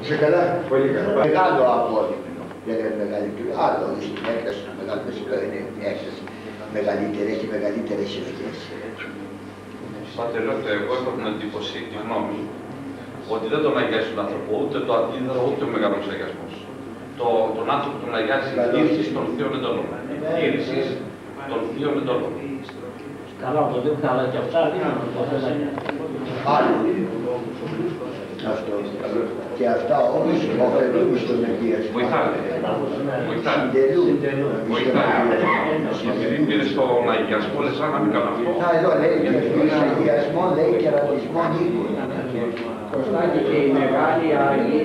Είσαι καλά. Πολύ καλά. Μεγάλο απόδειγμα. Δεν είναι μεγαλύτερο. Άλλο στην έκταση του μεγάλου μεσηλό είναι μια έκταση μεγαλύτερη, έχει μεγαλύτερες ευχέ. Πατερότε, εγώ έχω την εντύπωση, τη γνώμη, ότι δεν τον αγιάζει τον άνθρωπο, ούτε το αντίδρα, ούτε ο μεγάλος αγιασμός. Το, τον άνθρωπο τον αγιάζει η γύρισης των θείων εντολών. Η γύρισης των θείων εντολών. Καλά, το δείχνει, αλλά και αυτά δείχνουν το θέμα. Άλλο. Αυτός. Και αυτά όμως ωφελούν στον αγιασμό. Βοηθάνε. Βοηθάνε. Συντελούν. Βοηθάνε. Επειδή πήρε στον αγιασμό, λες σαν να μην κάνω αυτό. Να εδώ λέει και αγιασμό, λέει και ρατσισμό οίκων. Κωστάκι και οι μεγάλοι Άγιοι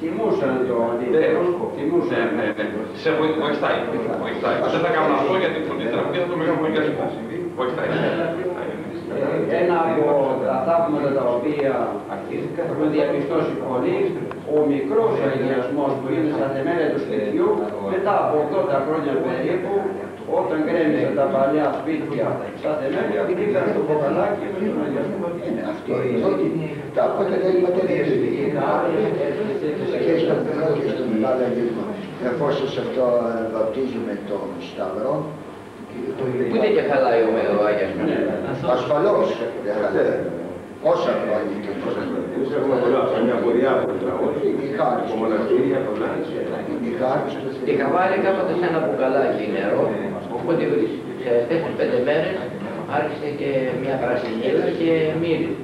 τιμούσαν το Ναι, αντίθετο. ναι, Τιμούσαν. ναι, ναι. Σε βοη- βοηθάει. Βοηθάει. Δεν θα κάνω αυτό γιατί την θεραπεία θα το μεγάλο αγιασμό. Βοηθάει. Ένα από τα θαύματα τα οποία έχουμε διαπιστώσει πολύ, ο μικρός αγιασμός που είναι στα θεμέλια του σπιτιού, μετά από 80 χρόνια περίπου, όταν γκρέμισαν τα παλιά σπίτια στα θεμέλια, πήγαν το κοκαλάκι με τον αγιασμό. Είναι αυτό. Ότι τα αποτελέσματα δεν και στον μικρό και στον μεγάλο αγιασμό. Εφόσον σε αυτό βαπτίζουμε τον Σταυρό, Πού δεν και χαλάει ο, ο αγιασμός. ασφαλώς δεν χαλάει. Όσα χρόνια και τόσα Έχουμε πολλά από μια πορεία από το τραγούδι, Είναι η χάρη από του μοναστήρια, πολλά. Είναι η χάρη του Είχα βάλει κάποτε σε ένα μπουκαλάκι νερό, οπότε σε αυτές τις πέντε μέρες άρχισε και μια πρασινίδα και μύριζε.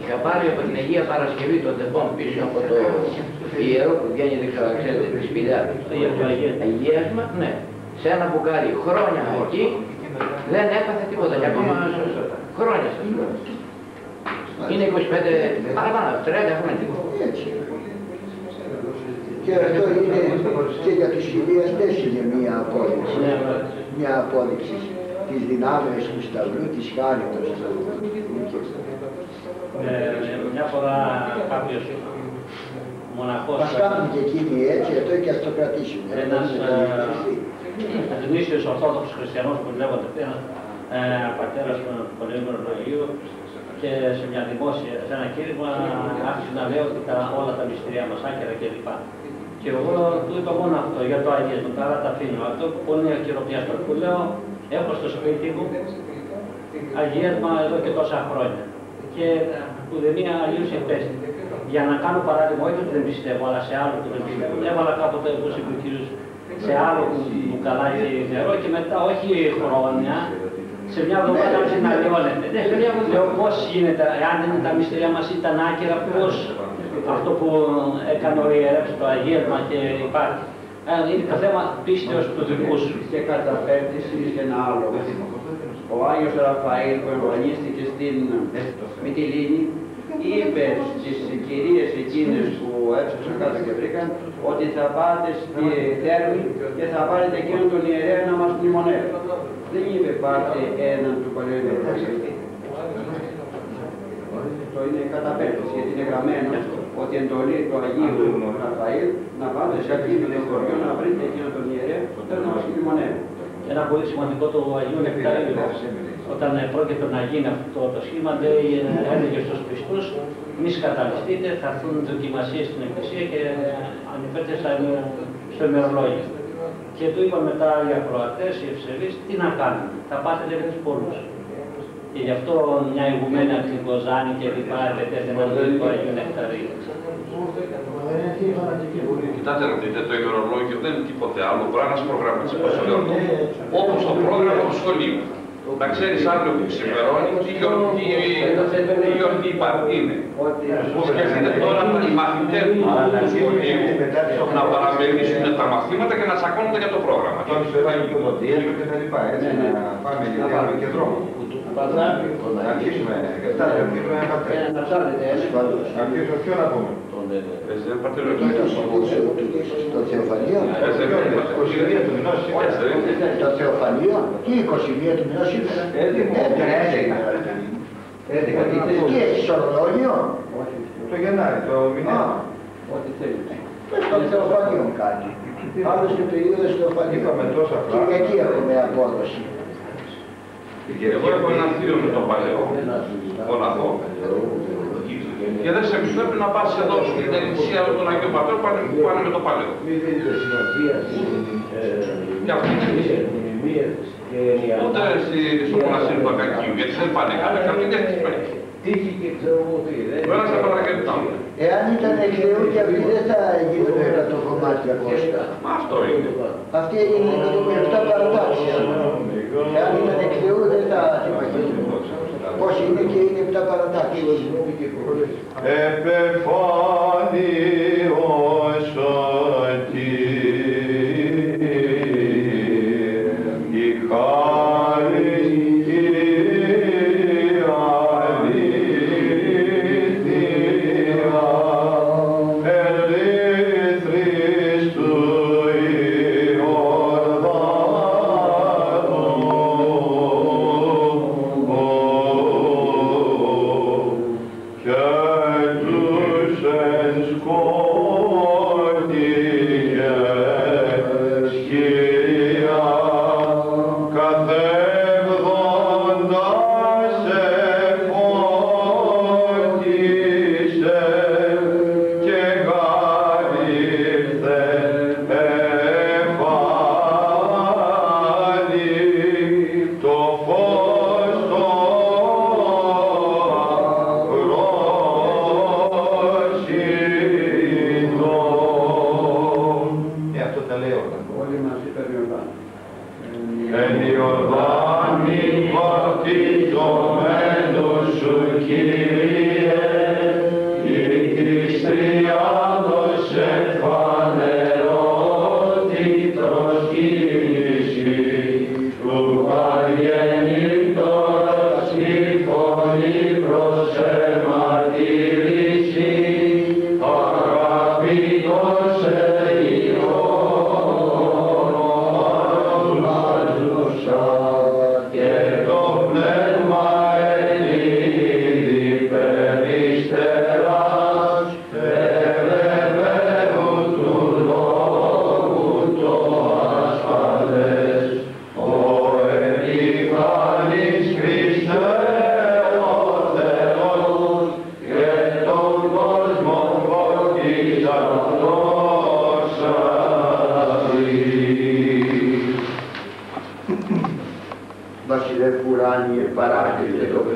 Είχα πάρει από την Αγία Παρασκευή των τεπών πίσω από το ιερό που βγαίνει, δεν ξέρω αν ξέρετε, τη σπηλιά. Για το αγία. Αγίασμα, ναι. Σε ένα μπουκάλι χρόνια εκεί δεν έπαθε τίποτα και ακόμα χρόνια σας λέω. Είναι 25, παραπάνω, 30 χρόνια. Έτσι. Και αυτό είναι και για τους χιλιαστές είναι μία απόδειξη. Μία απόδειξη της δυνάμεως του Σταυρού, της χάρης του Σταυρού. Ε, μια φορά κάποιος μοναχός, Μας κάνουν και εκείνοι έτσι, αυτό και ας το κρατήσουμε. ένας Ε, ε, γνήσιος ορθόδοξος χριστιανός που λέγονται πια, ε, πατέρας του Πολύγνωρου Ορολογίου και σε μια δημόσια, σε ένα κήρυγμα άρχισε να λέω ότι τα, όλα τα μυστηρία μας άκυρα κλπ. Και εγώ του είπα μόνο αυτό για το αγίασμα, τα άλλα τα αφήνω. Αυτό που είναι χειροπιαστό που λέω, έχω στο σπίτι μου αγίασμα εδώ και τόσα χρόνια. Και που δεν είναι αλλιώς επέστη. Για να κάνω παράδειγμα, όχι ότι δεν πιστεύω, αλλά σε άλλο που δεν πιστεύω. Έβαλα κάποτε, όπως είπε ο κύριος, σε άλλο μπουκαλάκι νερό και μετά, όχι χρόνια, σε μια εβδομάδα άρχισε να λιώνεται. Ναι, λέω πώς γίνεται, εάν δεν τα μυστήρια μας ήταν άκυρα, πώς αυτό που έκανε ο ιερεύς το αγίασμα και υπάρχει. Ε, Είναι το θέμα πίστεως του δικού σου. Και κατά πέμπτηση και ένα άλλο. Ο Άγιος Ραφαήλ που εμφανίστηκε στην Μυτιλίνη είπε στις κυρίες εκείνες που έψαξαν κάτω και βρήκαν ότι θα πάτε στη Θέρμη και θα πάρετε εκείνον τον ιερέα να μας μνημονεύει. Δεν είπε πάρτε έναν του παλαιού Το είναι κατά πέμπτηση γιατί είναι γραμμένο ότι εντολή του Αγίου Ραφαήλ να πάτε σε εκείνο το χωριό να βρείτε εκείνον τον ιερέα να μας μνημονεύει. Ένα πολύ σημαντικό του Αγίου Νεκτάριου, όταν ε, πρόκειται να γίνει αυτό το σχήμα, λέει, ε, έλεγε στους πιστούς, μη σκαταλιστείτε, θα έρθουν δοκιμασίες στην Εκκλησία και ε, ανηφέρετε στα, στο ημερολόγιο. Και του είπαν μετά οι ακροατές, οι ευσεβείς, τι να κάνουμε, θα πάτε λέει τους πολλούς. Και γι' αυτό μια ηγουμένη από την Κοζάνη και λοιπά επετέθη να δει το Αγίου Νεκταρίου. Κοιτάτε να δείτε, το ημερολόγιο δεν είναι τίποτε άλλο, μπορεί να είναι προγραμματισμό στο λέω. Όπως το πρόγραμμα του σχολείου. Να ξέρει αύριο που ξημερώνει τι γιορτή τι γιορτή υπάρχει είναι. Σκεφτείτε τώρα οι μαθητέ του σχολείου να παραμερίσουν τα μαθήματα και να τσακώνονται για το πρόγραμμα. Τώρα στο Ευαγγελικό Μοντέλο και τα λοιπά, έτσι, να πάμε γιατί έχουμε και δρόμο. Να αρχίσουμε, γιατί θα αρχίσουμε ένα πατέρα. Να ψάρετε, ε. Να αρχίσουμε ποιο να πούμε. Έτσι δεν πάτε Το Θεοφανείο. Έτσι δεν είναι. 22 του μηνός Έτσι δεν είναι. Το Θεοφανείο. Τι 21 του μηνός είναι. Τι έχεις ορολόγιο. Το Γενάρη, το Α, μηνέα. Ό,τι θέλεις. πες το Θεοφανείο κάτι. Άλλωστε το ίδιο στο Θεοφανείο. Είπαμε τόσα Και πράγματα. εκεί έχουμε απόδοση. Εγώ έχω ένα θείο με τον παλαιό, μοναχό. Και δεν σε επιτρέπει να πας εδώ στην εκκλησία των Αγίων Πατρών πάνε, πάνε με το παλαιό. Για αυτή την εκκλησία. Ούτε στη- στο μοναστήρι του Ακακίου, γιατί δεν πάνε καλά. Κάποιοι δεν τις πάνε. Τώρα στα Παναγιώτα. Εάν ήταν εκ Θεού και αυτοί δεν θα γίνουν εκατό κομμάτια Κώστα. Μα αυτό είναι. Αυτή είναι με 7 παρατάξεις. Εάν ήταν εκ Θεού δεν θα συμμαχίζουν. Πώς είναι και είναι 7 παρατάξεις. Επεφάνιος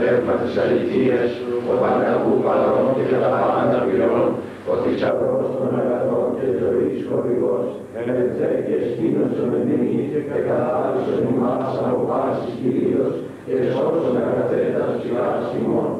πνεύμα της αληθείας, ο Παναγού παρόν και τα πάντα πληρών, ο θησαυρός των αγαθών και ζωής χορηγός, ελευθέ και σκήνωσον εμείς και καθάρισον ημάς από πάσης Κύριος και σώσον αγαθέτα ψηλάς ημών.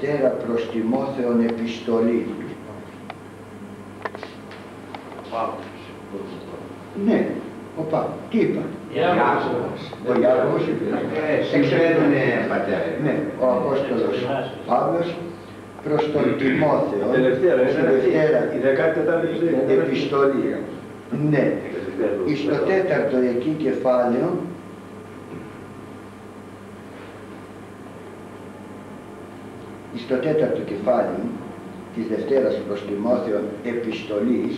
Δευτέρα προς Τιμόθεον επιστολή. Ναι, ο Παύλος. Τι είπα; Ο Ιάκωβος. Συγχαίρουμε, πατέρα. Ναι, ο Απόστολος Παύλος προς τον Τιμόθεο. Τελευταία, στη Δευτέρα η 14η επιστολή. Ναι, στο τέταρτο εκεί κεφάλαιο στο τέταρτο κεφάλαιο της Δευτέρας προς Τιμόθεο επιστολής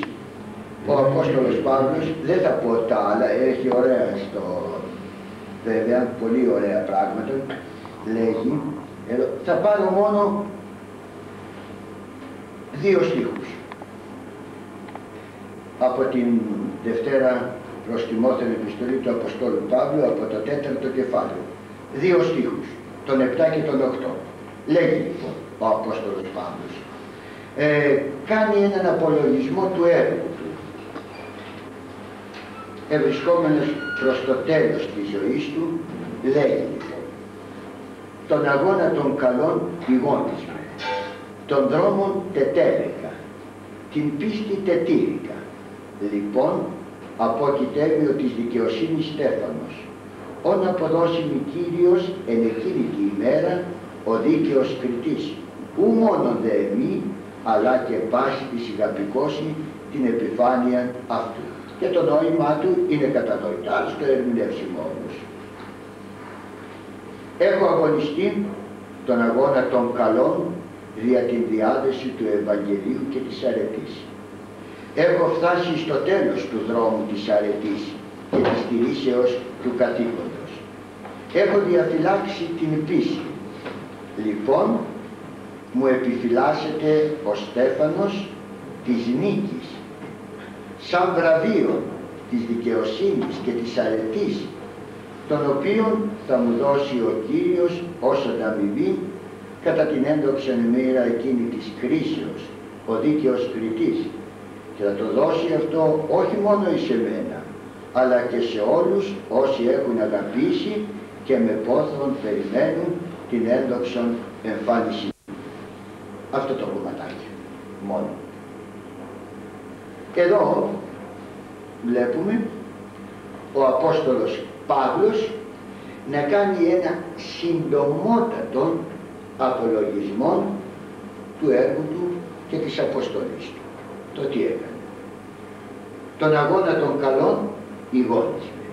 ο Απόστολος Παύλος δεν θα πω τα άλλα, έχει ωραία στο βέβαια, πολύ ωραία πράγματα λέγει. Εδώ, θα πάρω μόνο δύο στίχους. Από την Δευτέρα προς Τιμόθεο επιστολή του Αποστόλου Παύλου από το τέταρτο κεφάλαιο. Δύο στίχους, τον 7 και τον 8 Λέγει λοιπόν ο Απόστολος Παύλος. Ε, κάνει έναν απολογισμό του έργου του. Ευρισκόμενος προς το τέλος της ζωής του, λέγει λοιπόν τον αγώνα των καλών πηγόνισμα, των δρόμων τετέλεκα, την πίστη τετήρικα. Λοιπόν, αποκοιτεύει ο της δικαιοσύνης Στέφανος, όν αποδώσει Κύριος εν εκείνη τη ημέρα ο δίκαιος κριτής, ου μόνο δε εμείς, αλλά και πάση της ηγαπικώσει την επιφάνεια αυτού. Και το νόημά του είναι κατανοητά, στο ερμηνεύσιμο όμως. Έχω αγωνιστεί τον αγώνα των καλών δια την διάδεση του Ευαγγελίου και της αρετής. Έχω φτάσει στο τέλος του δρόμου της αρετής και της στηρίσεως του καθήκοντος. Έχω διαφυλάξει την πίστη Λοιπόν, μου επιφυλάσσεται ο Στέφανος της νίκης, σαν βραβείο της δικαιοσύνης και της αρετής, τον οποίον θα μου δώσει ο Κύριος ως ανταμοιβή κατά την έντοξη μοίρα εκείνη της κρίσεως, ο δίκαιος κριτής, και θα το δώσει αυτό όχι μόνο εις εμένα, αλλά και σε όλους όσοι έχουν αγαπήσει και με πόθρον περιμένουν την ένδοξον εμφάνιση. Αυτό το κομματάκι μόνο. Εδώ βλέπουμε ο Απόστολος Παύλος να κάνει ένα συντομότατο απολογισμό του έργου του και της αποστολής του. Το τι έκανε. Τον αγώνα των καλών ηγόνισμε.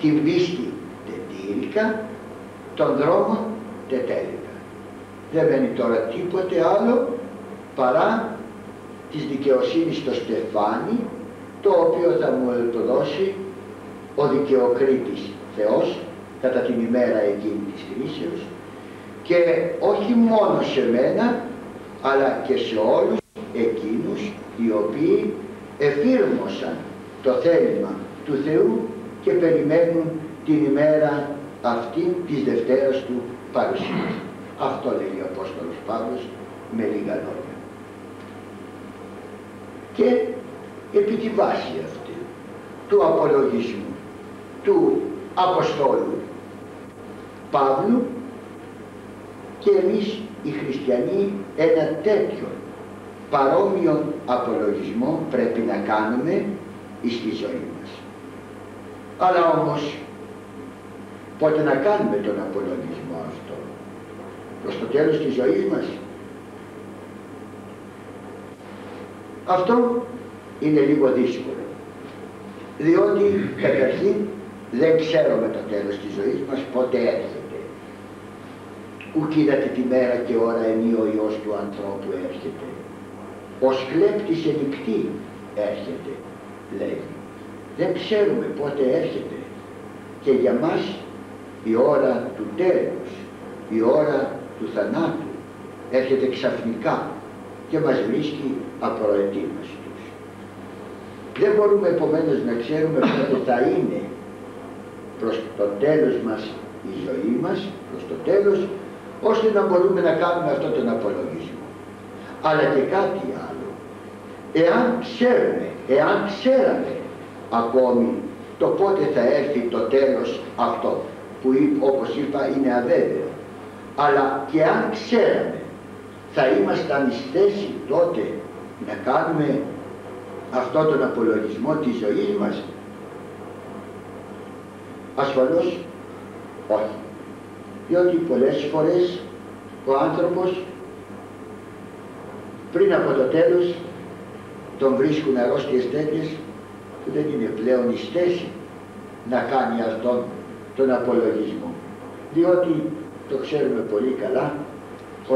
Την πίστη τετήρικα, τον δρόμο τετέλικα. Δεν μένει τώρα τίποτε άλλο παρά της δικαιοσύνης στο στεφάνι το οποίο θα μου το δώσει ο δικαιοκρίτης Θεός κατά την ημέρα εκείνη της κρίσεως και όχι μόνο σε μένα αλλά και σε όλους εκείνους οι οποίοι εφήρμοσαν το θέλημα του Θεού και περιμένουν την ημέρα αυτή της Δευτέρας του παρουσία. Αυτό λέει ο Απόστολος Παύλος με λίγα λόγια. Και επί τη βάση αυτή του απολογισμού του Αποστόλου Παύλου και εμείς οι χριστιανοί ένα τέτοιο παρόμοιο απολογισμό πρέπει να κάνουμε στη ζωή μας. Αλλά όμως πότε να κάνουμε τον απολογισμό αυτό; Προς το τέλος της ζωής μας. Αυτό είναι λίγο δύσκολο διότι καταρχήν δεν ξέρουμε το τέλος της ζωής μας πότε έρχεται. Ουκ είδατε τη μέρα και ώρα ενή ο Υιός του ανθρώπου έρχεται. Ως κλέπτης ενικτή έρχεται λέει. Δεν ξέρουμε πότε έρχεται. Και για μας η ώρα του τέλους, η ώρα του θανάτου έρχεται ξαφνικά και μας βρίσκει απροετοίμαστος. Δεν μπορούμε επομένως να ξέρουμε πότε θα είναι προς το τέλος μας η ζωή μας, προς το τέλος, ώστε να μπορούμε να κάνουμε αυτό τον απολογισμό. Αλλά και κάτι άλλο. Εάν ξέρουμε, εάν ξέραμε ακόμη το πότε θα έρθει το τέλος αυτό, που όπως είπα είναι αβέβαιο. Αλλά και αν ξέραμε, θα ήμασταν εις θέση τότε να κάνουμε αυτό τον απολογισμό της ζωής μας. Ασφαλώς όχι. Διότι πολλές φορές ο άνθρωπος πριν από το τέλος τον βρίσκουν αρρώστιες τέτοιες που δεν είναι πλέον εις θέση να κάνει αυτόν τον απολογισμό. Διότι το ξέρουμε πολύ καλά,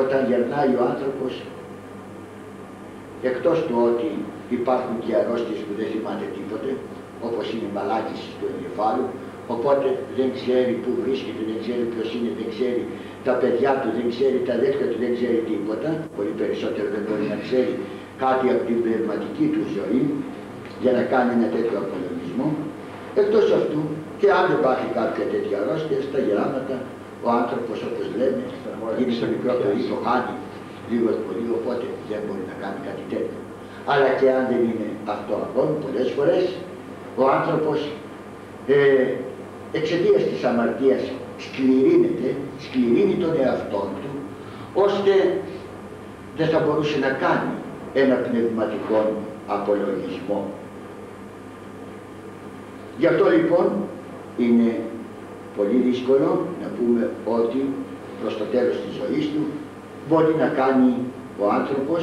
όταν γερνάει ο άνθρωπος, εκτός του ότι υπάρχουν και αρρώστιες που δεν θυμάται τίποτε, όπως είναι η μαλάκιση του εγκεφάλου, οπότε δεν ξέρει που βρίσκεται, δεν ξέρει ποιος είναι, δεν ξέρει τα παιδιά του, δεν ξέρει τα αδέρφια του, δεν ξέρει τίποτα, πολύ περισσότερο δεν μπορεί να ξέρει κάτι από την πνευματική του ζωή για να κάνει ένα τέτοιο απολογισμό. Εκτός αυτού και αν δεν πάθει κάποια τέτοια αρρώστια, στα γεράματα ο άνθρωπος όπως λέμε είναι στο μικρό παιδί, το χάνει λίγος πολύ, οπότε δεν μπορεί να κάνει κάτι τέτοιο. Αλλά και αν δεν είναι αυτό ακόμη, πολλές φορές ο άνθρωπος ε, εξαιτίας της αμαρτίας σκληρύνεται, σκληρύνει τον εαυτό του, ώστε δεν θα μπορούσε να κάνει ένα πνευματικό απολογισμό. Γι' αυτό λοιπόν είναι πολύ δύσκολο να πούμε ότι προς το τέλος της ζωής του μπορεί να κάνει ο άνθρωπος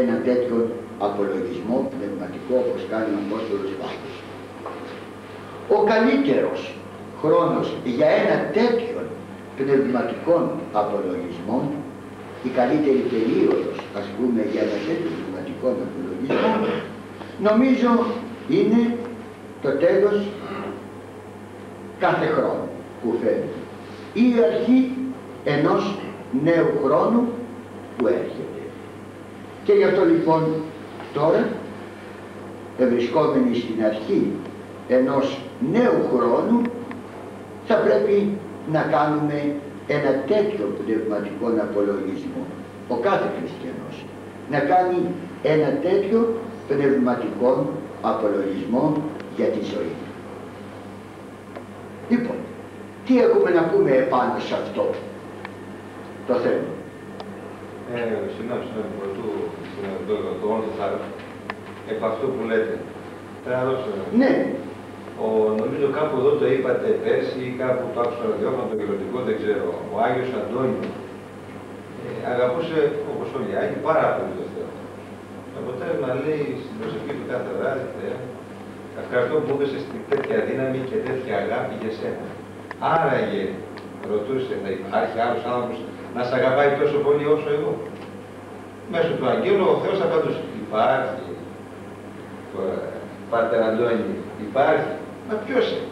ένα τέτοιο απολογισμό πνευματικό όπως κάνει ο Απόστολος Παύλος. Ο καλύτερος χρόνος για ένα τέτοιο πνευματικό απολογισμό η καλύτερη περίοδος ας πούμε για ένα τέτοιο πνευματικό απολογισμό νομίζω είναι το τέλος κάθε χρόνο που φαίνεται ή η αρχή ενός νέου χρόνου που έρχεται. Και γι' αυτό λοιπόν τώρα ευρισκόμενοι στην αρχή ενός νέου χρόνου θα πρέπει να κάνουμε ένα τέτοιο πνευματικό απολογισμό. Ο κάθε χριστιανός να κάνει ένα τέτοιο πνευματικό απολογισμό για τη ζωή Λοιπόν, τι έχουμε να πούμε επάνω σε αυτό; Το θέμα. Ε, συγγνώμη, συγγνώμη, πρωτού το, το όνομα θα επ' αυτό που λέτε. Θα δώσω. Ναι. Ο, νομίζω κάπου εδώ το είπατε πέρσι ή κάπου το άκουσα ραδιόφωνο, το γελοτικό, δεν ξέρω. Ο Άγιος Αντώνιος ε, αγαπούσε, όπως όλοι οι Άγιοι, πάρα πολύ το Θεό. Το αποτέλεσμα λέει στην προσευχή του κάθε βράδυ, Ευχαριστώ που μου έδωσε τέτοια δύναμη και τέτοια αγάπη για σένα. Άραγε, ρωτούσε, θα υπάρχει άλλος άνθρωπος να σε αγαπάει τόσο πολύ όσο εγώ. Μέσω του Αγγέλου ο Θεός απαντούσε. Υπάρχει. Πάτερ Αντώνη, υπάρχει. Μα ποιος είναι;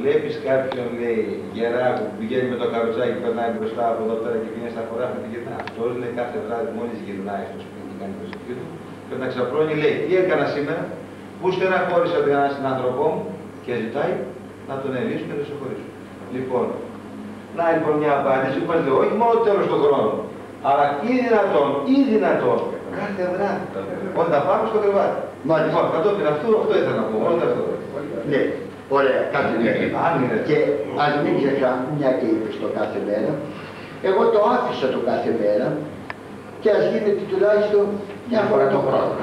Βλέπεις κάποιον, λέει, γερά που πηγαίνει με το καροτσάκι, περνάει μπροστά από εδώ πέρα και βγαίνει στα χωράφια και γυρνά. Αυτός λέει κάθε βράδυ, μόλις γυρνάει στο σπίτι και κάνει προσευχή του, πρέπει να ξαπρώνει, λέει, τι έκανα σήμερα, Πού στεναχώρησα τον έναν συνάνθρωπό μου και ζητάει να τον ελύσω και να τον συγχωρήσω. Λοιπόν, να λοιπόν μια απάντηση που μας λέει, όχι μόνο τέλος του χρόνου, αλλά ή δυνατόν, ή δυνατόν, κάθε βράδυ, όταν πάμε στο κρεβάτι. Μάλιστα. Λοιπόν, κατόπιν αυτού, αυτό ήθελα να πω, μόνο αυτό. Ναι, ωραία, κάθε μέρα. Και ας μην ξεχνάμε, μια και είπες το κάθε μέρα, εγώ το άφησα το κάθε μέρα και ας γίνεται τουλάχιστον μια φορά το χρόνο.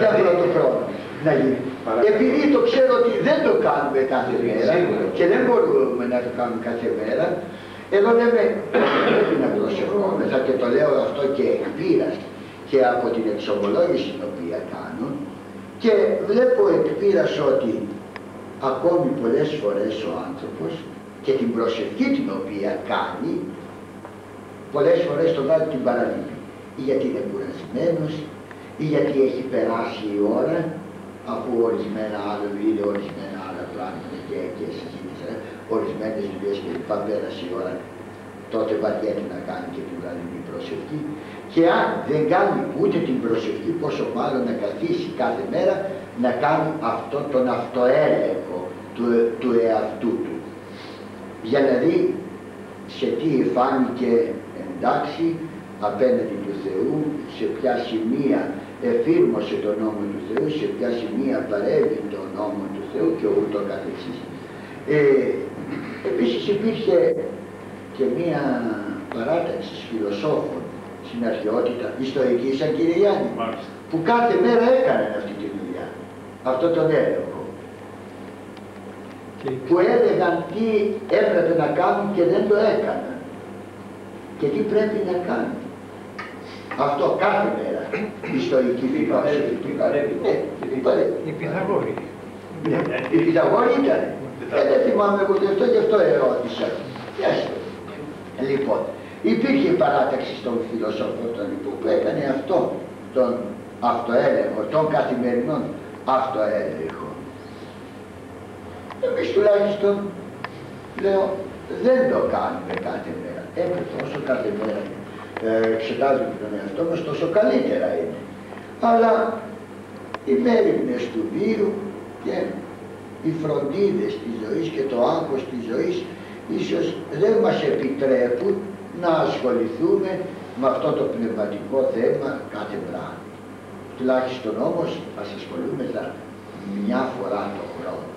Για φορά το χρόνο να γίνει. Επειδή το ξέρω ότι δεν το κάνουμε κάθε μέρα και δεν μπορούμε να το κάνουμε κάθε μέρα, εδώ λέμε πρέπει να προσευχόμεθα και το λέω αυτό και εκπείρας και από την εξομολόγηση την οποία κάνω και βλέπω εκπείρας ότι ακόμη πολλές φορές ο άνθρωπος και την προσευχή την οποία κάνει πολλές φορές το βάζει την παραλύπη γιατί είναι κουρασμένος ή γιατί έχει περάσει η ώρα αφού ορισμένα άλλα είναι ορισμένα άλλα πράγματα και, και συζήτησα ορισμένες δουλειές και λοιπά πέρασε η ώρα. Τότε βαριέται να κάνει και την βραδινή προσευχή. Και αν δεν κάνει ούτε την προσευχή πόσο μάλλον να καθίσει κάθε μέρα να κάνει αυτό τον αυτοέλεγχο του, του εαυτού του. Για να δει σε τι φάνηκε εντάξει απέναντι του Θεού, σε ποια σημεία εφήρμοσε τον νόμο του Θεού, σε ποια σημεία παρέβει τον νόμο του Θεού και ούτω καθεξής. Ε, Επίσης υπήρχε και μία παράταξη φιλοσόφων στην αρχαιότητα, ιστορική σαν κύριε Γιάννη, Μάλιστα. που κάθε μέρα έκαναν αυτή τη δουλειά, αυτό τον έλεγχο. Που έλεγαν τι έπρεπε να κάνουν και δεν το έκαναν. Και τι πρέπει να κάνουν. Αυτό κάθε μέρα. Ιστορική φιλοσοφική παρέμβαση. Οι Πυθαγόροι. Ναι, οι Πυθαγόροι ήταν. Ε, δεν θυμάμαι εγώ γι' αυτό, γι' αυτό ερώτησα. Έστω. Λοιπόν, υπήρχε παράταξη στον φιλοσόφο τον λοιπόν, που έκανε αυτό, τον αυτοέλεγχο, των καθημερινών αυτοέλεγχο. Εμείς τουλάχιστον, λέω, δεν το κάνουμε κάθε μέρα. Έπρεπε όσο κάθε μέρα ε, εξετάζουμε τον εαυτό μας, τόσο καλύτερα είναι. Αλλά οι μέρημνες του βírου και οι φροντίδες της ζωής και το άγχος της ζωής ίσως δεν μας επιτρέπουν να ασχοληθούμε με αυτό το πνευματικό θέμα κάθε βράδυ. Τουλάχιστον όμως ας ασχολούμεθα μια φορά το χρόνο.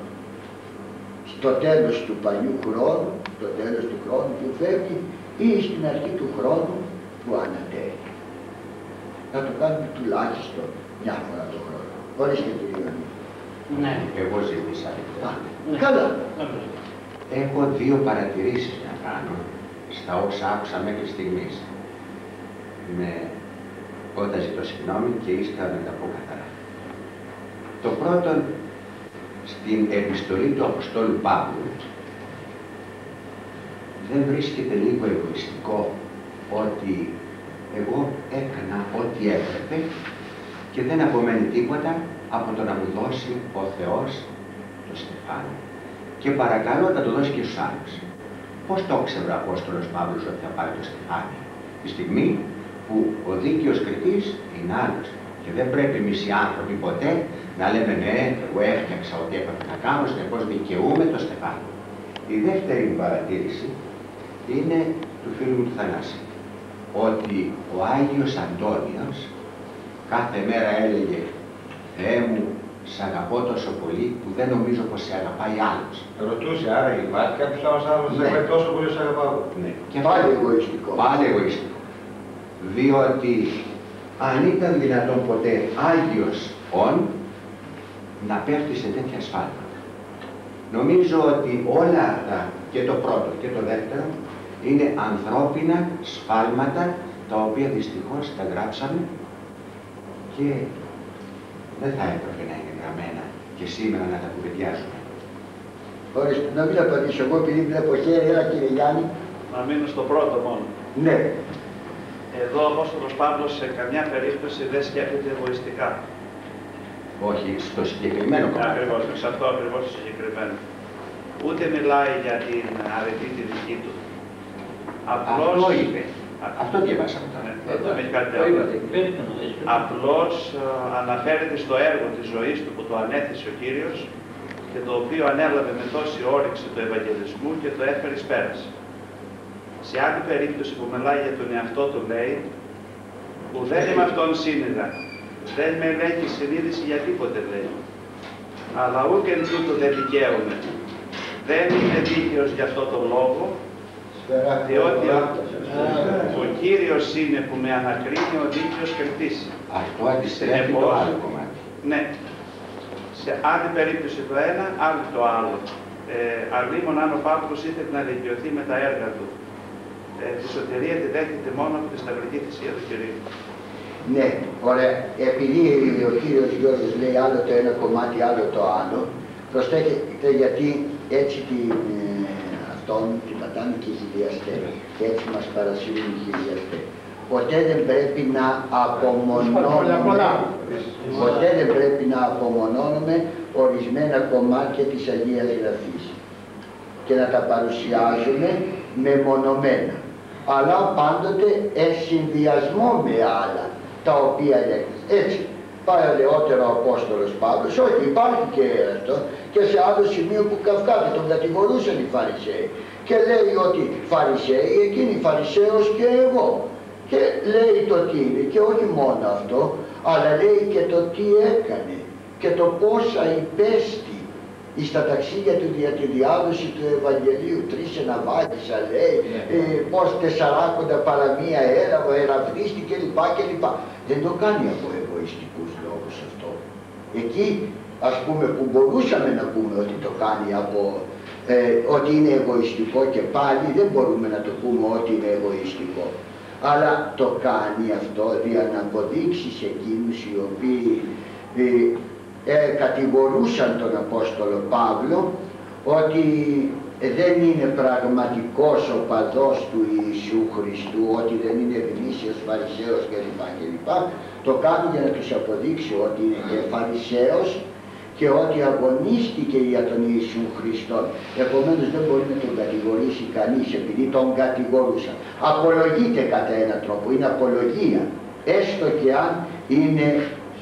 Στο τέλος του παλιού χρόνου, στο τέλος του χρόνου που φεύγει ή στην αρχή του χρόνου που ανατέλει. Να το κάνουμε τουλάχιστον μια φορά το χρόνο. Ορίστε κύριε Ιωαννή. Ναι, εγώ ζήτησα. Α, Καλά. Έχω δύο παρατηρήσεις να κάνω στα όσα άκουσα μέχρι στιγμής. Με όταν ζητώ συγγνώμη και ύστερα να τα πω καθαρά. Το πρώτο, στην επιστολή του Αποστόλου Παύλου, δεν βρίσκεται λίγο εγωιστικό ότι εγώ έκανα ό,τι έπρεπε και δεν απομένει τίποτα από το να μου δώσει ο Θεός το στεφάνι. Και παρακαλώ να το δώσει και στους άλλους. Πώς το ξέρει ο Απόστολος Παύλος ότι θα πάρει το στεφάνι; Τη στιγμή που ο δίκαιος κριτής είναι άλλος. Και δεν πρέπει εμείς οι άνθρωποι ποτέ να λέμε ναι, εγώ έφτιαξα ό,τι έπρεπε να κάνω, συνεπώς δικαιούμαι το στεφάνι. Η δεύτερη μου παρατήρηση είναι του φίλου μου του Θανάση. Ότι ο Άγιος Αντώνιος κάθε μέρα έλεγε Θεέ μου, σε αγαπώ τόσο πολύ που δεν νομίζω πως σε αγαπάει άλλος. Ρωτούσε, άρα υπάρχει κάποιος άλλος άνθρωπος που Ναι. δεν αγαπάει τόσο πολύ όσο αγαπάω. Ναι. Και πάλι εγωιστικό. Πάλι εγωιστικό. Διότι αν ήταν δυνατόν ποτέ Άγιος όν να πέφτει σε τέτοια σφάλματα. Νομίζω ότι όλα αυτά και το πρώτο και το δεύτερο είναι ανθρώπινα σφάλματα τα οποία δυστυχώς τα γράψαμε και δεν θα έπρεπε να είναι γραμμένα και σήμερα να τα κουβεντιάζουμε. Ορίστε, να μην απαντήσω εγώ επειδή βλέπω χέρι, έλα κύριε Γιάννη. Να μείνω στο πρώτο μόνο. Ναι. Εδώ ο Απόστολος Παύλος σε καμιά περίπτωση δεν σκέφτεται εγωιστικά. Όχι στο συγκεκριμένο κομμάτι. Ακριβώς, σε αυτό ακριβώς το συγκεκριμένο. Ούτε μιλάει για την αρετή τη δική του. Απλώς... Αυτό είπε. Α- Αυτό διαβάσαμε τώρα. Ναι, δεν έχει κάτι Το άλλο. είπατε, περίπου, έτσι. Απλώς ε, αναφέρεται στο έργο της ζωής του που το ανέθεσε ο Κύριος και το οποίο ανέλαβε με τόση όρεξη του Ευαγγελισμού και το έφερε εις πέρας. Σε άλλη περίπτωση που μιλάει για τον εαυτό του λέει που δεν είμαι αυτόν σύνειδα, δεν με ελέγχει συνείδηση για τίποτε λέει. Αλλά ούκ εν τούτο δεν δικαίωμαι. Δεν είμαι δίκαιος για αυτό τον λόγο, Σφαιρά. Διότι ο, ο Κύριος είναι που με ανακρίνει ο δίκαιος κριτής. Αυτό αντιστρέφει το Συνεπώς, άλλο κομμάτι. Ναι. Σε άλλη περίπτωση το ένα, άλλη το άλλο. Ε, αλλήμον αν ο Παύλος ήθελε να δικαιωθεί με τα έργα του. Ε, τη σωτηρία τη δέχεται μόνο από τη σταυρική θυσία του Κυρίου. Ναι, ωραία. Επειδή ο κύριος Γιώργος λέει άλλο το ένα κομμάτι, άλλο το άλλο, προσθέτετε γιατί έτσι την, ε, αυτόν την πατάνε και οι χιλιαστές. Και έτσι μας παρασύρουν οι χιλιαστές. Ποτέ δεν πρέπει να απομονώνουμε, ποτέ δεν πρέπει να απομονώνουμε ορισμένα κομμάτια της Αγίας Γραφής και να τα παρουσιάζουμε μεμονωμένα αλλά πάντοτε εν συνδυασμό με άλλα τα οποία λέγεται. Έτσι, πάει αλλαιότερο ο Απόστολος Παύλος, όχι υπάρχει και αυτό και σε άλλο σημείο που καυκάται τον κατηγορούσαν οι Φαρισαίοι και λέει ότι Φαρισαίοι, εκείνοι Φαρισαίος και εγώ και λέει το τι είναι και όχι μόνο αυτό αλλά λέει και το τι έκανε και το πόσα υπέστη στα ταξίδια του για τη διάδοση του Ευαγγελίου, τρεις εναβάγησα λέει, Ναι. ε, πως τεσσαράκοντα παραμία έλαβα, εραβδίστη κλπ. κλπ. Δεν το κάνει από εγωιστικούς λόγους αυτό. Εκεί ας πούμε που μπορούσαμε να πούμε ότι το κάνει από ε, ότι είναι εγωιστικό και πάλι δεν μπορούμε να το πούμε ότι είναι εγωιστικό. Αλλά το κάνει αυτό για να αποδείξεις σε εκείνους οι οποίοι ε, ε, κατηγορούσαν τον Απόστολο Παύλο ότι δεν είναι πραγματικός ο παδός του Ιησού Χριστού, ότι δεν είναι γνήσιος Φαρισαίος κλπ. κλπ. Το κάνει για να τους αποδείξει ότι είναι και Φαρισαίος και ότι αγωνίστηκε για τον Ιησού Χριστό. Επομένως δεν μπορεί να τον κατηγορήσει κανείς επειδή τον κατηγορούσαν. Απολογείται κατά έναν τρόπο, είναι απολογία. Έστω και αν είναι,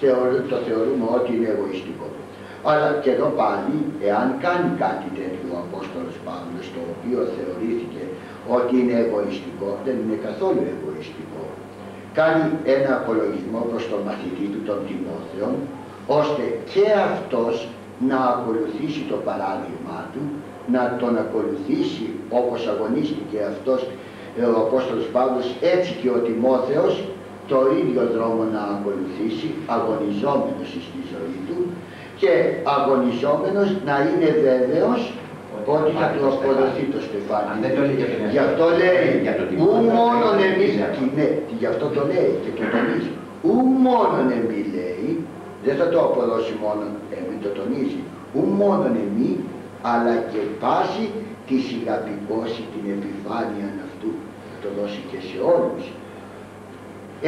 θεωρώ- το θεωρούμε ότι είναι εγωιστικό. Αλλά και εδώ πάλι, εάν κάνει κάτι τέτοιο ο Απόστολος Παύλος, το οποίο θεωρήθηκε ότι είναι εγωιστικό, δεν είναι καθόλου εγωιστικό. Κάνει ένα απολογισμό προς τον μαθητή του, τον Τιμόθεον, ώστε και αυτός να ακολουθήσει το παράδειγμά του, να τον ακολουθήσει όπως αγωνίστηκε αυτός ε, ο Απόστολος Παύλος, έτσι και ο Τιμόθεος το ίδιο δρόμο να ακολουθήσει, αγωνιζόμενος στη ζωή του και αγωνιζόμενος να είναι βέβαιος ότι θα του αποδοθεί το στεφάνι. Αν δεν το λέει για τον Γι' αυτό λέει, για τον ου Τιμόθεο, μόνον δεν εμείς, ξέρω. και ναι, και γι' αυτό το λέει και το τονίζει. Ου μόνον εμείς λέει, δεν θα το αποδώσει μόνο εμεί, το τονίζει. Ου μόνον εμείς, αλλά και πάση τη σιγαπικώσει την επιφάνεια αυτού. Θα το δώσει και σε όλους.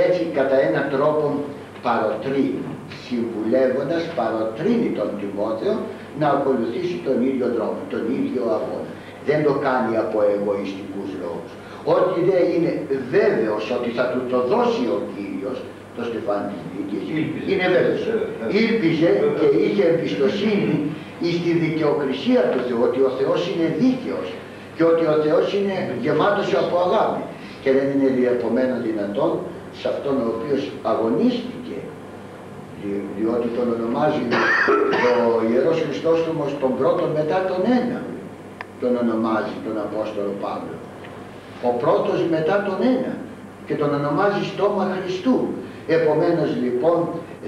Έτσι κατά έναν τρόπο παροτρύνει, συμβουλεύοντας παροτρύνει τον Τιμόθεο να ακολουθήσει τον ίδιο δρόμο, τον ίδιο αγώνα. Δεν το κάνει από εγωιστικούς λόγους. Ότι δεν είναι βέβαιος ότι θα του το δώσει ο Κύριος, το στεφάνι της δίκης, Ήλπιζε. είναι βέβαιος. Βέβαια, βέβαια. Ήλπιζε και είχε εμπιστοσύνη στη δικαιοκρισία του Θεού, ότι ο Θεός είναι δίκαιος και ότι ο Θεός είναι γεμάτος από αγάπη και δεν είναι διεπομένο δυνατόν σε αυτόν ο οποίος αγωνίστηκε δι- διότι τον ονομάζει ο Ιερός Χριστόστομος τον πρώτο μετά τον ένα τον ονομάζει τον Απόστολο Παύλο ο πρώτος μετά τον ένα και τον ονομάζει στόμα Χριστού επομένως λοιπόν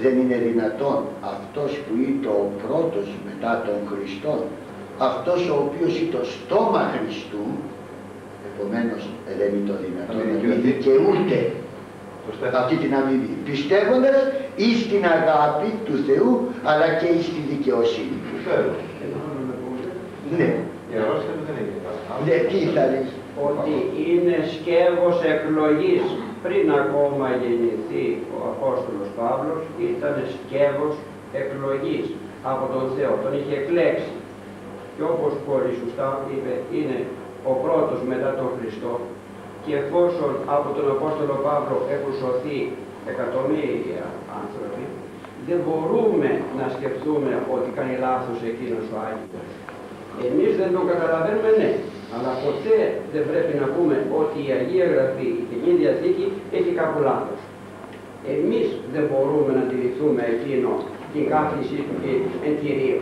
δεν είναι δυνατόν αυτός που ήταν ο πρώτος μετά τον Χριστό αυτός ο οποίος ήταν το στόμα Χριστού επομένως δεν είναι το δυνατόν Να να μην μην δικαιωθεί. δικαιούται Σωστά. αυτή την αμοιβή πιστεύοντας ή στην αγάπη του Θεού αλλά και εις τη δικαιοσύνη του. Ξέρω. Ναι, Η αρρώστια του δεν έγινε καλά. ναι, τι θα λες; ότι είναι σκεύος εκλογής. Πριν ακόμα γεννηθεί ο Απόστολος Παύλος ήταν σκεύος εκλογής από τον Θεό, τον είχε εκλέξει. Και όπως πολύ σωστά είπε, είναι ο πρώτος μετά τον Χριστό και εφόσον από τον Απόστολο Παύλο έχουν σωθεί εκατομμύρια άνθρωποι, δεν μπορούμε να σκεφτούμε ότι κάνει λάθος εκείνος ο Άγιος. Εμείς δεν το καταλαβαίνουμε, ναι. Αλλά ποτέ δεν πρέπει να πούμε ότι η Αγία Γραφή, η Καινή Διαθήκη, έχει κάπου λάθος. Εμείς δεν μπορούμε να αντιληφθούμε εκείνο την κάθιση του και εν κυρίω.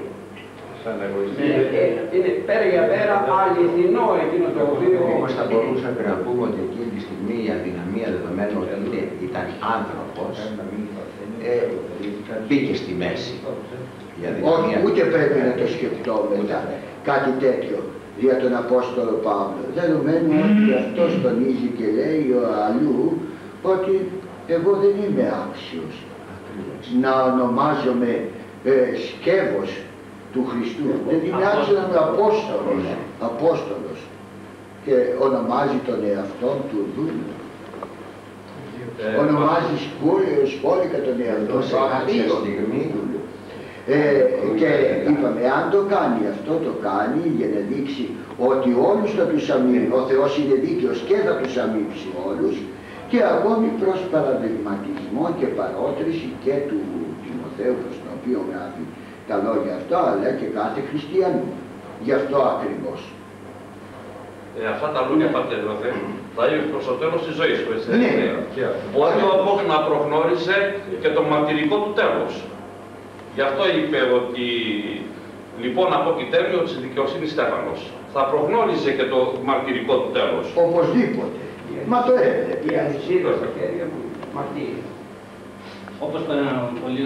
Σαν εγωιστή. Είναι, ε, είναι πέρα για πέρα αληθινό εκείνο το οποίο... Όμως θα μπορούσαμε να πούμε ότι εκείνη τη στιγμή η αδυναμία δεδομένου ότι είναι, ήταν άνθρωπος ε, μπήκε στη μέση. Η Όχι, αδυναμία. ούτε πρέπει να το σκεφτόμαστε κάτι τέτοιο για τον Απόστολο Παύλο. Δεδομένου ότι αυτός τονίζει και λέει ο αλλού ότι εγώ δεν είμαι άξιος να ονομάζομαι ε, σκεύος του Χριστού. Δεν είμαι άξιος να είμαι Απόστολος. Απόστολος. Και ονομάζει τον εαυτό του δούλου. Ε, Ονομάζει σχόλιο, σχόλικα τον εαυτό Εδώ σε κάποια αδείο. στιγμή Ε, και είπαμε, αν το κάνει αυτό, το κάνει για να δείξει ότι όλους θα τους αμείψει, ο Θεός είναι δίκαιος και θα τους αμείψει όλους και ακόμη προς παραδειγματισμό και παρότριση και του Τιμοθέου προς τον οποίο γράφει τα λόγια αυτά, αλλά και κάθε χριστιανού. Γι' αυτό ακριβώς. Ε, αυτά τα λόγια πατέρωθε θα είναι προς το τέλος της ζωής του, έτσι δεν Ναι. είναι. Και αυτό. Ότι ο Απόστολος να προγνώρισε και το μαρτυρικό του τέλος. Γι' αυτό είπε ότι λοιπόν από κοιτέμιο της δικαιοσύνης Στέφανος. Θα προγνώριζε και το μαρτυρικό του τέλος. Οπωσδήποτε. Μα το έβλεπε. Η αλυσίδα στα χέρια μου, μαρτύρια. Όπως το ένα πολύ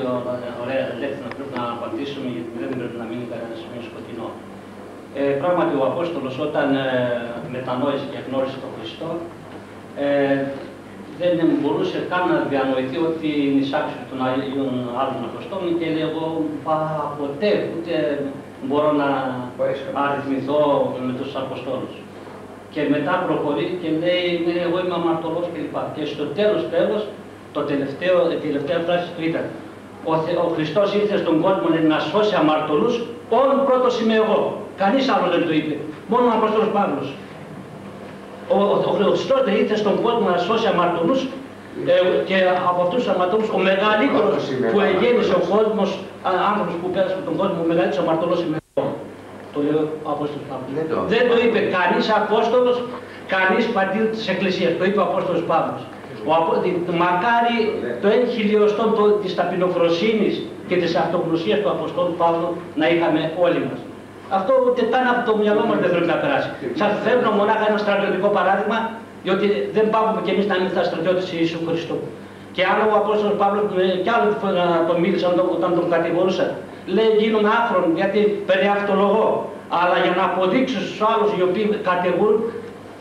ωραία λέξη να πρέπει να απαντήσουμε, γιατί δεν πρέπει να μείνει κανένας σημείο σκοτεινό. Ε, πράγματι ο Απόστολος όταν ε, μετανόησε και γνώρισε τον Χριστό, ε, δεν μπορούσε καν να διανοηθεί ότι είναι εισάξιο των Αγίων άλλων Αποστόλων και λέει εγώ πα, ποτέ ούτε μπορώ να αριθμηθώ με τους Αποστόλους. Και μετά προχωρεί και λέει «Ναι, εγώ είμαι αμαρτωλός κλπ. Και στο τέλος τέλος, το τελευταίο, η τελευταία φράση του ήταν ο, Θε, ο Χριστός ήρθε στον κόσμο να σώσει αμαρτωλούς, όλων πρώτος είμαι εγώ. Κανείς άλλος δεν το είπε. Μόνο ο Απόστολος Παύλος. Ο, ο, ο Χριστός δεν ήρθε στον κόσμο να σώσει αμαρτωλούς ε, και από αυτούς τους αμαρτωλούς ο μεγαλύτερος που εγέννησε ο κόσμος, άνθρωπος που πέρασε από τον κόσμο, ο μεγαλύτερος αμαρτωλός είμαι εγώ. Το λέει ο Απόστολος Παύλος. Δεν το. Δεν το είπε κανείς Απόστολος, κανείς πατήρ της Εκκλησίας. Το είπε ο Απόστολος Παύλος. Ο, Απο- δι- μακάρι το ένα χιλιοστό το- της ταπεινοφροσύνης και της αυτογνωσίας του Αποστόλου Παύλου να είχαμε όλοι μας. Αυτό ούτε καν από το μυαλό μας δεν πρέπει να περάσει. Σας φέρνω μονάχα ένα στρατιωτικό παράδειγμα, διότι δεν πάμε κι εμείς να είμαστε στρατιώτες Ιησού Χριστού. Και άλλο ο Απόστολος Παύλος, ε, κι άλλο φορά τον μίλησαν όταν- όταν τον κατηγορούσαν. Λέει γίνομαι άφρον γιατί περιαυτολογώ. Αλλά για να αποδείξω στους άλλους οι οποίοι κατηγορούν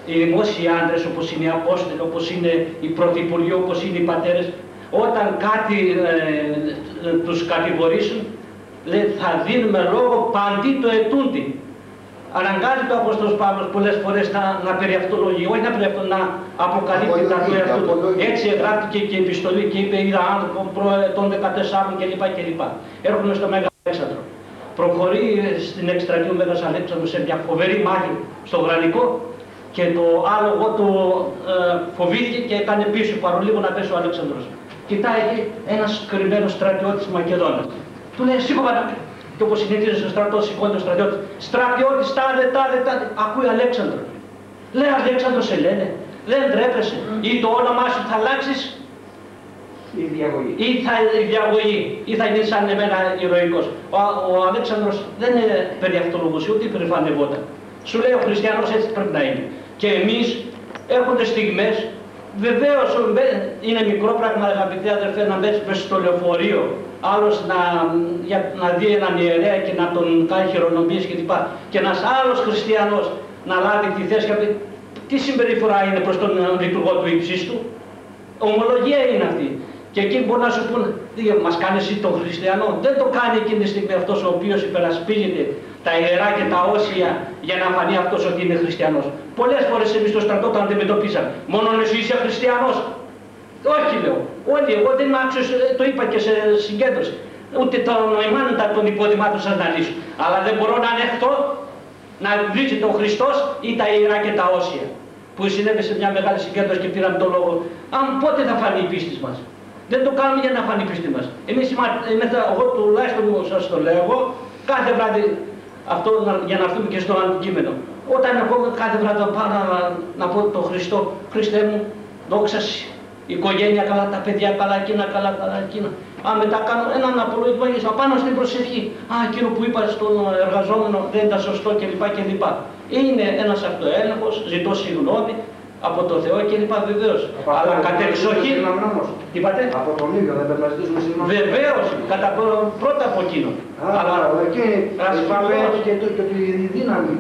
οι δημόσιοι άντρες όπως είναι οι Απόστολοι, όπως είναι οι πρωθυπουργοί, όπως είναι οι πατέρες, όταν κάτι ε, ε, τους κατηγορήσουν, λέει θα δίνουμε λόγο παντί το ετούντι. Αναγκάζει το Απόστολος Παύλος πολλές φορές να, να περιαυτολογεί, όχι να περιαυτολογεί, να αποκαλύπτει τα του Απολογείται, εαυτού του. απολογείται. Έτσι γράφτηκε και η επιστολή και είπε είδα άνθρωπο προ- των 14 κλπ. κλπ. Έρχομαι στο Μέγα Αλέξανδρο. Προχωρεί στην εκστρατεία ο Μέγας Αλέξανδρος σε μια φοβερή μάχη στο Γρανικό και το άλογο του ε, φοβήθηκε και έκανε πίσω παρολίγο να πέσει ο Αλέξανδρος. Κοιτάει εκεί ένας κρυμμένος στρατιώτης Μακεδόνας. Του λέει σήκω πατά. Και όπως συνηθίζεις στο στρατός σηκώνει ο στρατιώτης. Στρατιώτης τάδε τάδε τάδε. Ακούει Αλέξανδρος. Λέει Αλέξανδρος σε λένε. Δεν τρέπεσαι. Ή το όνομά σου θα αλλάξεις Η διαγωγή. ή θα η διαγωγή ή θα γίνεις σαν εμένα ηρωικός. Ο, ο Αλέξανδρος δεν είναι περιαυτολογούσε ούτε περηφανευόταν. Σου λέει ο χριστιανός έτσι πρέπει να είναι. Και εμείς έρχονται στιγμές, βεβαίως μπε- είναι μικρό πράγμα αγαπητοί αδερφέ να μπες μες στο λεωφορείο, άλλος να, για, να δει έναν ιερέα και να τον κάνει χειρονομίες κλπ. Και ένας άλλος χριστιανός να λάβει τη θέση και να πει, τι συμπεριφορά είναι προς τον ε, λειτουργό του ύψιστου, ομολογία είναι αυτή. Και εκεί μπορεί να σου πούνε, τι μας κάνεις εσύ τον χριστιανό; Δεν το κάνει εκείνη τη στιγμή αυτός ο οποίος υπερασπίζεται τα ιερά και τα όσια για να φανεί αυτός ότι είναι χριστιανός. Πολλές φορές εμείς στο στρατό το αντιμετωπίσαμε. Μόνο εσύ είσαι χριστιανός. Όχι λέω. Όλοι, εγώ δεν είμαι άξιος, ε, το είπα και σε συγκέντρωση. Ούτε το νοημάντα των υποδημάτων σας να λύσω. Αλλά δεν μπορώ να ανεχτώ να βρίσκεται ο Χριστός ή τα ιερά και τα όσια. Που συνέβη σε μια μεγάλη συγκέντρωση και πήραμε τον λόγο. Αν πότε θα φανεί η πίστη μας; Δεν το κάνουμε για να φανεί η πίστη μας. Εμείς είμα- είμαστε, εγώ τουλάχιστον σας το λέγω, κάθε βράδυ αυτό να- για να έρθουμε και στο αντικείμενο. Όταν εγώ κάθε βράδυ θα πάω να, να πω το Χριστό, Χριστέ μου, δόξα σοι, η οικογένεια καλά, τα παιδιά καλά, εκείνα καλά, καλά, εκείνα. Α, μετά κάνω έναν απολογισμό για πάνω στην προσευχή. Α, εκείνο που είπα στον εργαζόμενο δεν ήταν σωστό κλπ. κλπ. Είναι ένας αυτοέλεγχος, ζητώ συγγνώμη από το Θεό κλπ. Βεβαίως. Αλλά κατεξοχήν. Συγγνώμη όμως. Τι είπατε; Από τον ίδιο δεν πρέπει να ζητήσουμε συγγνώμη. Βεβαίως, κατά πρό- πρώτα από εκείνο. Αλλά εκεί ασφαλώς είπαμε και, το- και τη δύναμη.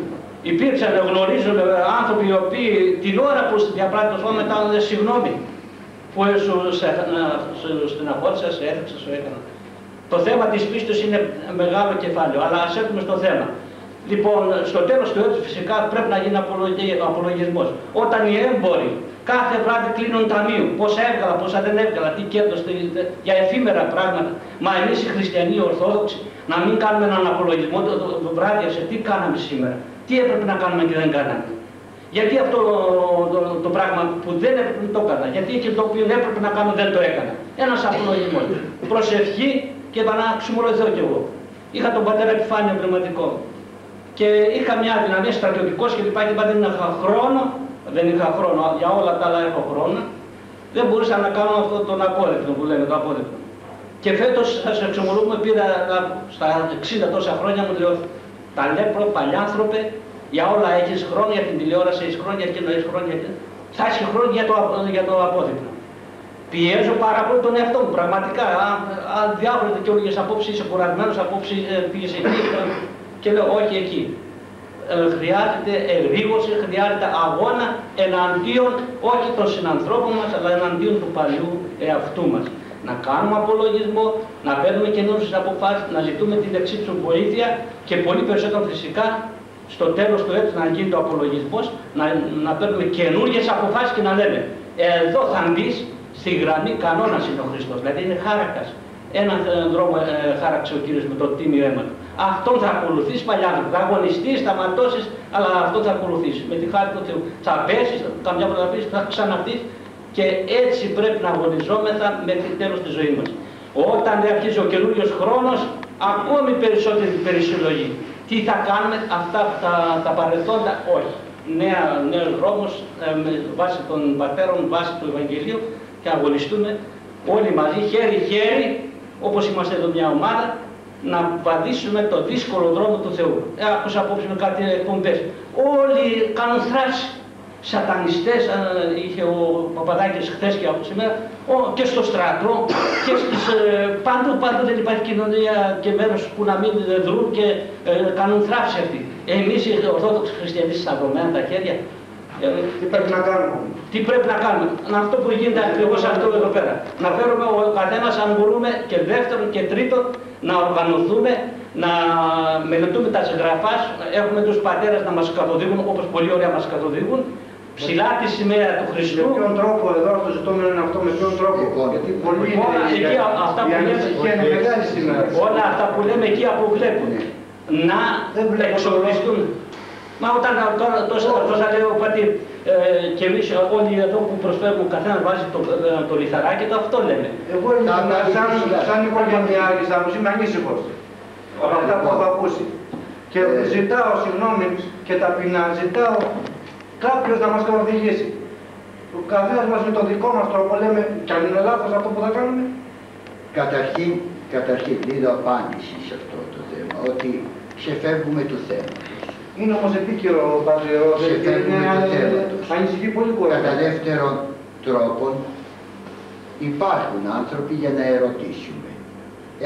υπήρξαν, γνωρίζουν ε, άνθρωποι οι οποίοι την ώρα που διαπράττουν αυτό μετά λένε συγγνώμη που σου σε- να- σου στεναχώρησα, σε έθεξα, σου έκανα. Το θέμα της πίστης είναι μεγάλο κεφάλαιο, αλλά ας έρθουμε στο θέμα. Λοιπόν, στο τέλος του έτους φυσικά πρέπει να γίνει απολογι- απολογισμός. Όταν οι έμποροι κάθε βράδυ κλείνουν ταμείο, πόσα έβγαλα, πόσα δεν έβγαλα, τι κέρδος, τι- τι- για εφήμερα πράγματα. Μα εμείς οι χριστιανοί οι Ορθόδοξοι να μην κάνουμε έναν απολογισμό το, το, το βράδυ σε τι κάναμε σήμερα, τι έπρεπε να κάνουμε και δεν κάναμε. Γιατί αυτό το, το πράγμα που δεν έπρεπε να το έκανα, γιατί και το οποίο έπρεπε να κάνω δεν το έκανα. Ένας απολογισμός. Προσευχή και να ξυμολογηθώ κι εγώ. Είχα τον πατέρα επιφάνεια πνευματικό. Και είχα μια δυναμία στρατιωτικός και λοιπά και λοιπά, δεν είχα χρόνο, δεν είχα χρόνο, για όλα τα άλλα έχω χρόνο. Δεν μπορούσα να κάνω αυτό τον απόδεκτο που λέμε, το απόδεκτο. Και φέτος, σας εξομολογούμε, πήρα να- στα 60 τόσα χρόνια μου λέω, ταλέπρο, παλιάνθρωπε, για όλα έχεις χρόνια την τηλεόραση, έχεις χρόνια και έχεις χρόνια και... Θα έχει χρόνια για το, για το απόδειπνο. Πιέζω πάρα πολύ τον εαυτό μου, πραγματικά. Αν διάφορα και όλες απόψεις, είσαι κουρασμένος, απόψεις ε, πήγες εκεί ε, και λέω όχι εκεί. Ε, χρειάζεται εγρήγορση, χρειάζεται αγώνα εναντίον όχι των συνανθρώπων μας, αλλά εναντίον του παλιού εαυτού μας. Να κάνουμε απολογισμό, να παίρνουμε καινούριε αποφάσεις, να ζητούμε την δεξί τους βοήθεια και πολύ περισσότερο φυσικά στο τέλος του έτους να γίνει το απολογισμός, να, να παίρνουμε καινούριε αποφάσεις και να λέμε εδώ θα μπεις στη γραμμή κανόνας είναι ο Χριστός, δηλαδή είναι χάρακας. Έναν ε, δρόμο ε, χάραξε ο Κύριος με το τίμιο αίμα του. Αυτόν θα ακολουθήσει παλιά, θα αγωνιστείς, θα ματώσεις, αλλά αυτό θα ακολουθήσεις. Με τη χάρη του Θεού. Θα πέσεις, καμιά φορά θα πέσει, θα ξαναρτείς και έτσι πρέπει να αγωνιζόμεθα μέχρι τέλος της ζωής μας. Όταν αρχίζει ο καινούριος χρόνος, ακόμη περισσότερη περισυλλογή. Τι θα κάνουμε, αυτά τα, τα παρελθόντα, όχι. Νέα, νέος δρόμος, ε, με βάση των πατέρων, βάση του Ευαγγελίου και αγωνιστούμε όλοι μαζί, χέρι-χέρι, όπως είμαστε εδώ μια ομάδα, να βαδίσουμε το δύσκολο δρόμο του Θεού. Ε, άκουσα απόψε με κάτι εκπομπές. Όλοι κάνουν θράση σατανιστές είχε ο Παπαδάκης χθες και από σήμερα και στο στρατό και στις, ε, παντού, παντού δεν υπάρχει κοινωνία και μέρος που να μην δρούν και ε, κάνουν θράψη αυτοί. Εμείς οι Ορθόδοξοι Χριστιανοί σταυρωμένα τα χέρια ε, τι πρέπει να κάνουμε; Τι πρέπει να κάνουμε; Αυτό που γίνεται ακριβώς αυτό εδώ πέρα. Να φέρουμε ο καθένας αν μπορούμε και δεύτερον και τρίτον να οργανωθούμε, να μελετούμε τα συγγραφάς. Έχουμε τους πατέρες να μας καθοδηγούν όπως πολύ ωραία μας καθοδηγούν ψηλά τη σημαία του Χριστού. Με ποιον τρόπο εδώ το ζητούμενο είναι αυτό, με ποιον τρόπο; Λοιπόν, Γιατί πολύ όλα, εκεί, αυτά που λέμε, είναι μεγάλη σήμερα. Όλα αυτά που λέμε εκεί αποβλέπουν. Να εξοπλιστούν. Μα όταν τώρα τόσα, τόσα λέω πατήρ, ε, και εμείς όλοι εδώ που προσφέρουμε, ο καθένας βάζει το, ε, το λιθαράκι του, αυτό λέμε. Εγώ είμαι σαν, σαν οικογενειάρχη, θα μου είμαι ανήσυχος από αυτά που έχω ακούσει. Και ε. ζητάω συγγνώμη και ταπεινά, ζητάω κάποιος να μας καθοδηγήσει. Ο καθένας μας με τον δικό μας τρόπο λέμε κι αν είναι λάθος αυτό που θα κάνουμε. Καταρχήν, καταρχήν δίδω απάντηση σε αυτό το θέμα, ότι ξεφεύγουμε του θέματος. Είναι όμως επίκαιρο, Πατριό, ξεφεύγουμε του θέματος. Ανησυχεί πολύ κόσμο. Κατά δεύτερον τρόπον, υπάρχουν άνθρωποι για να ερωτήσουμε.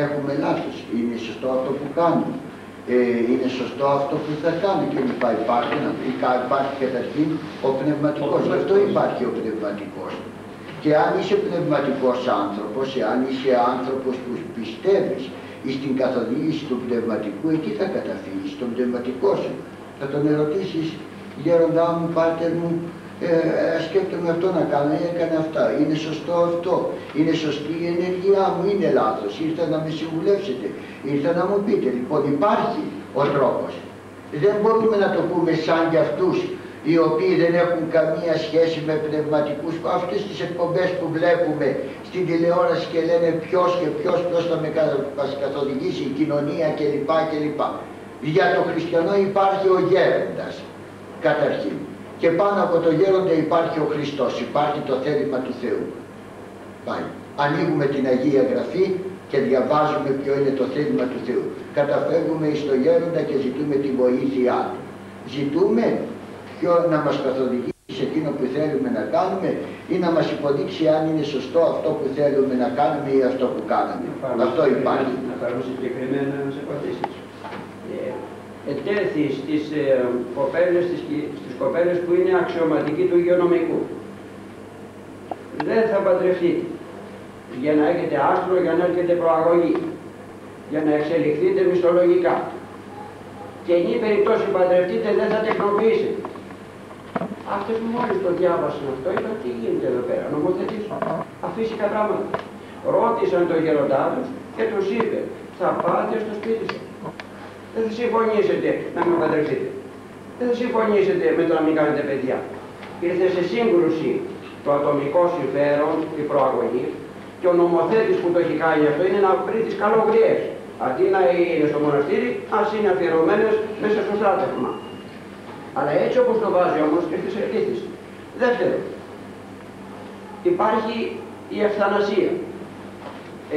Έχουμε λάθος, είναι σωστό αυτό που κάνουμε ε, είναι σωστό αυτό που θα κάνει και λοιπά. Υπάρχει, υπάρχει καταρχήν ο πνευματικός. Γι' αυτό υπάρχει ο πνευματικός. Και αν είσαι πνευματικός άνθρωπος, εάν είσαι άνθρωπος που πιστεύεις στην καθοδήγηση του πνευματικού, εκεί θα καταφύγεις, στον πνευματικό σου. Θα τον ερωτήσεις, γέροντά μου, πάτερ μου, ε, σκέφτομαι αυτό να κάνω, έκανε αυτά, είναι σωστό αυτό, είναι σωστή η ενέργειά μου, είναι λάθος, ήρθα να με συμβουλεύσετε, ήρθα να μου πείτε, λοιπόν υπάρχει ο τρόπος. Δεν μπορούμε να το πούμε σαν για αυτούς οι οποίοι δεν έχουν καμία σχέση με πνευματικούς, αυτές τις εκπομπές που βλέπουμε στην τηλεόραση και λένε ποιος και ποιος, ποιος θα με καθοδηγήσει, η κοινωνία κλπ. κλπ. Για το χριστιανό υπάρχει ο γέροντας, καταρχήν και πάνω από το γέροντα υπάρχει ο Χριστός, υπάρχει το θέλημα του Θεού. Πάει. Ανοίγουμε την Αγία Γραφή και διαβάζουμε ποιο είναι το θέλημα του Θεού. Καταφεύγουμε στο γέροντα και ζητούμε τη βοήθειά του. Ζητούμε ποιο να μας καθοδηγήσει σε εκείνο που θέλουμε να κάνουμε ή να μας υποδείξει αν είναι σωστό αυτό που θέλουμε να κάνουμε ή αυτό που κάνουμε. Αυτό υπάρχει. Να πάρουμε συγκεκριμένα ετέθη στις, ε, κοπέλες, στις, στις κοπέλες που είναι αξιωματικοί του υγειονομικού. Δεν θα παντρευτείτε για να έχετε άστρο, για να έχετε προαγωγή, για να εξελιχθείτε μισθολογικά. Και εκεί περιπτώσει παντρευτείτε δεν θα τεχνοποιήσετε. Αυτές μόλις το διάβασαν αυτό, είπαν τι γίνεται εδώ πέρα, νομοθετής, αφύσικα πράγματα. Ρώτησαν τον γεροντά τους και τους είπε, θα πάτε στο σπίτι σας δεν θα συμφωνήσετε να με παντρευτείτε. Δεν θα συμφωνήσετε με το να μην κάνετε παιδιά. Ήρθε σε σύγκρουση το ατομικό συμφέρον, η προαγωγή και ο νομοθέτης που το έχει κάνει αυτό είναι να βρει τις καλογριές. Αντί να είναι στο μοναστήρι, ας είναι αφιερωμένες μέσα στο στράτευμα. Αλλά έτσι όπως το βάζει όμως ήρθε σε επίθεση. Δεύτερο, υπάρχει η ευθανασία.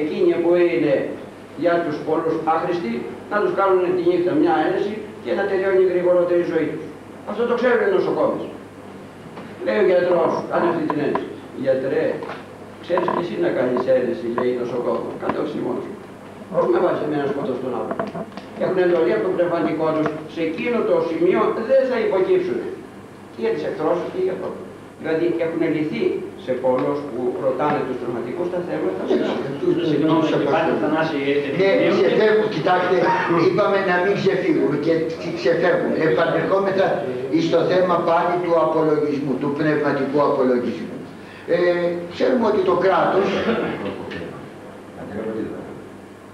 Εκείνη που είναι για τους πολλούς άχρηστοι να τους κάνουν τη νύχτα μια ένεση και να τελειώνει γρηγορότερη η ζωή τους. Αυτό το ξέρουν οι νοσοκόμες. Λέει ο γιατρός, κάνε αυτή την έννοια. Γιατρέ, ξέρεις και εσύ να κάνεις ένεση, λέει η νοσοκόμος. Κάντε όχι μόνος σου. Πώς με βάζεις εμένα να σκοτώσω τον άλλο. Έχουν εντολή από το πνευματικό τους, σε εκείνο το σημείο δεν θα υποκύψουν. Και για τις εχθρώσεις και για αυτό. Δηλαδή έχουν λυθεί σε πολλούς που ρωτάνε τους πνευματικούς τα θέματα. Συγγνώμη, υπάρχει Θανάση. Ναι, ξεφεύγουν, κοιτάξτε, είπαμε να μην ξεφύγουμε και ξεφεύγουμε. Επανερχόμεθα στο θέμα πάλι του απολογισμού, του πνευματικού απολογισμού. Ε, ξέρουμε ότι το κράτος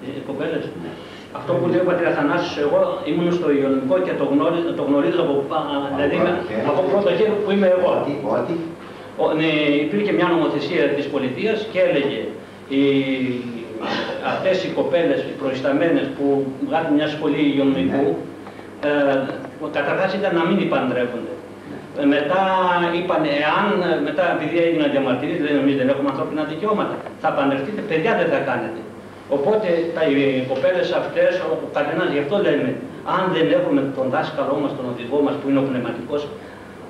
Ε, κοπέλες, αυτό που λέει ο πατέρας Αθανάσιος, εγώ ήμουν στο Ιωνικό και το γνωρίζω, το γνωρίζω από, πα- δηλαδή, από πρώτο χέρι που είμαι εγώ. Ότι Ο- ναι, υπήρχε μια νομοθεσία της πολιτείας και έλεγε οι, αυτές οι κοπέλες, οι προϊσταμένες που βγάλουν μια σχολή υγειονομικού, ε, καταρχάς ήταν να μην υπαντρεύονται. Ε, Μετά είπαν, εάν ε, μετά επειδή έγιναν διαμαρτυρίες, δηλαδή εμείς δεν έχουμε ανθρώπινα δικαιώματα, θα παντρευτείτε, παιδιά δεν θα κάνετε. Οπότε τα, οι κοπέλες αυτές, ο καθένας γι' αυτό λέμε, αν δεν έχουμε τον δάσκαλό μας, τον οδηγό μας που είναι ο πνευματικός,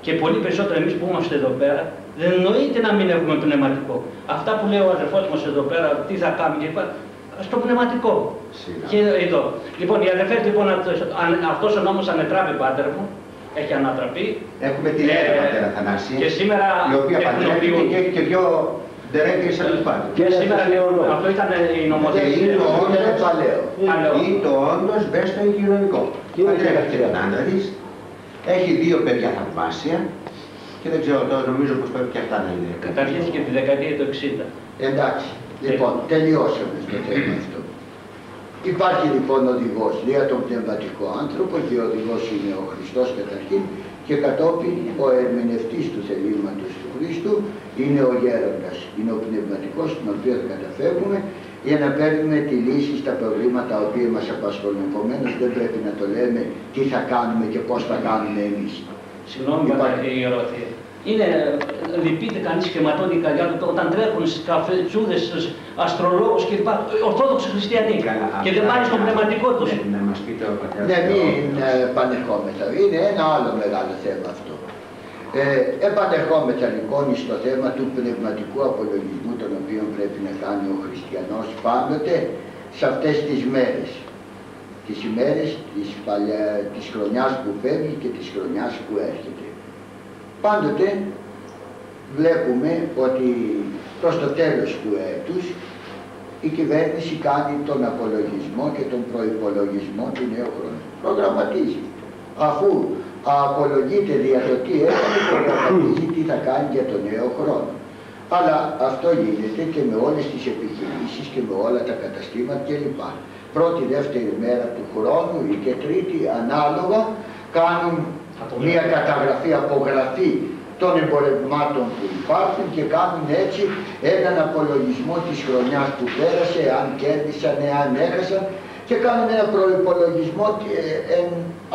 και πολύ περισσότερο εμείς που είμαστε εδώ πέρα, δεν εννοείται να μην έχουμε πνευματικό. Αυτά που λέει ο αδερφός μας εδώ πέρα, τι θα κάνουμε και λοιπά, στο πνευματικό. Σιγά. Και εδώ. Λοιπόν, οι αδερφές, λοιπόν, αυτός- αν- αυτός ο νόμος ανετράπει, πάτερ μου, έχει ανατραπεί. Έχουμε τη Λέρα, Ε, πατέρα Θανάση, και σήμερα η οποία παντρεύεται εκπλοποιούν. και έχει και δυο ντερέκλες τέλος πάντων. Και σήμερα αυτό ήταν η Και νομοθεσία. είναι το είναι όντως, παλαιό. Παλαιό. ή το όντως μπες στο υγειονομικό. Παντρεύεται τον άντρα της, έχει δύο παιδιά θαυμάσια και δεν ξέρω τώρα, νομίζω πως πρέπει και αυτά να είναι. Καταρχήθηκε τη δεκαετία του 60. Εντάξει, λοιπόν, τελειώσαμε στο θέμα αυτό. Υπάρχει λοιπόν οδηγός για τον πνευματικό άνθρωπο και ο οδηγός είναι ο Χριστός καταρχήν και κατόπιν ο ερμηνευτής του θελήματος του Χριστού είναι ο γέροντας, είναι ο πνευματικός τον οποίο θα καταφεύγουμε για να παίρνουμε τη λύση στα προβλήματα τα οποία μας απασχολούν. Επομένως δεν πρέπει να το λέμε τι θα κάνουμε και πώς θα κάνουμε εμείς. Συγγνώμη, Υπάρχει. πατέρα, η ερώτηση. Είναι, λυπείται κανείς και ματώνει η καρδιά του όταν τρέχουν στις καφετσούδες, στους αστρολόγους κλπ. Ορθόδοξοι χριστιανοί Καλά, και δεν αυτά- πάνε στο πνευματικό τους. Ναι, Να μας πείτε ο πατέρας. Ναι, Θεός. μην ε, επανερχόμεθα. Είναι ένα άλλο μεγάλο θέμα αυτό. Ε, επανερχόμεθα λοιπόν στο θέμα του πνευματικού απολογισμού τον οποίο πρέπει να κάνει ο χριστιανός πάντοτε σε αυτές τις μέρες. Τις ημέρες της, παλιά, της χρονιάς που φεύγει και της χρονιάς που έρχεται. Πάντοτε βλέπουμε ότι προς το τέλος του έτους η κυβέρνηση κάνει τον απολογισμό και τον προϋπολογισμό του νέου χρόνου. Προγραμματίζει. Αφού απολογείται δια το τι έκανε, προγραμματίζει τι θα κάνει για τον νέο χρόνο. Αλλά αυτό γίνεται και με όλες τις επιχειρήσεις και με όλα τα καταστήματα κλπ. Πρώτη, δεύτερη μέρα του χρόνου ή και τρίτη ανάλογα κάνουν μια καταγραφή, απογραφή των εμπορευμάτων που υπάρχουν και κάνουν έτσι έναν απολογισμό της χρονιάς που πέρασε, αν κέρδισαν, αν έχασαν και κάνουν ένα προϋπολογισμό, ε, εν,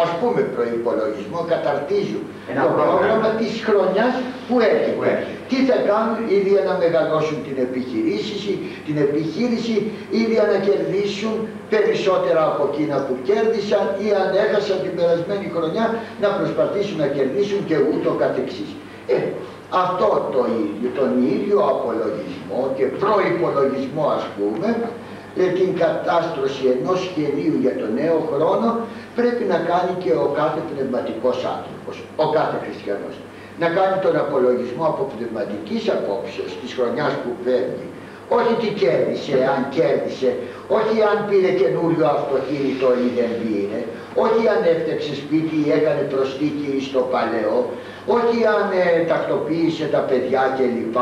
ας πούμε προϋπολογισμό, καταρτίζουν Ένα το πρόγραμμα. πρόγραμμα της χρονιάς που έρχεται. Που έρχεται. Τι θα κάνουν ή για να μεγαλώσουν την επιχειρήση, την επιχείρηση ή για να κερδίσουν περισσότερα από εκείνα που κέρδισαν ή αν έχασαν την περασμένη χρονιά να προσπαθήσουν να κερδίσουν και ούτω καθεξής. Ε, αυτό το ίδιο, τον ίδιο απολογισμό και προϋπολογισμό ας πούμε ε, την κατάστρωση ενός σχεδίου για τον νέο χρόνο πρέπει να κάνει και ο κάθε πνευματικός άνθρωπος, ο κάθε χριστιανός. Να κάνει τον απολογισμό από πνευματικής απόψεως της χρονιάς που φεύγει. Όχι τι κέρδισε, αν κέρδισε, όχι αν πήρε καινούριο αυτοκίνητο ή δεν πήρε, όχι αν έφτιαξε σπίτι ή έκανε προστίκη στο παλαιό, όχι αν ε, τακτοποίησε τα παιδιά κλπ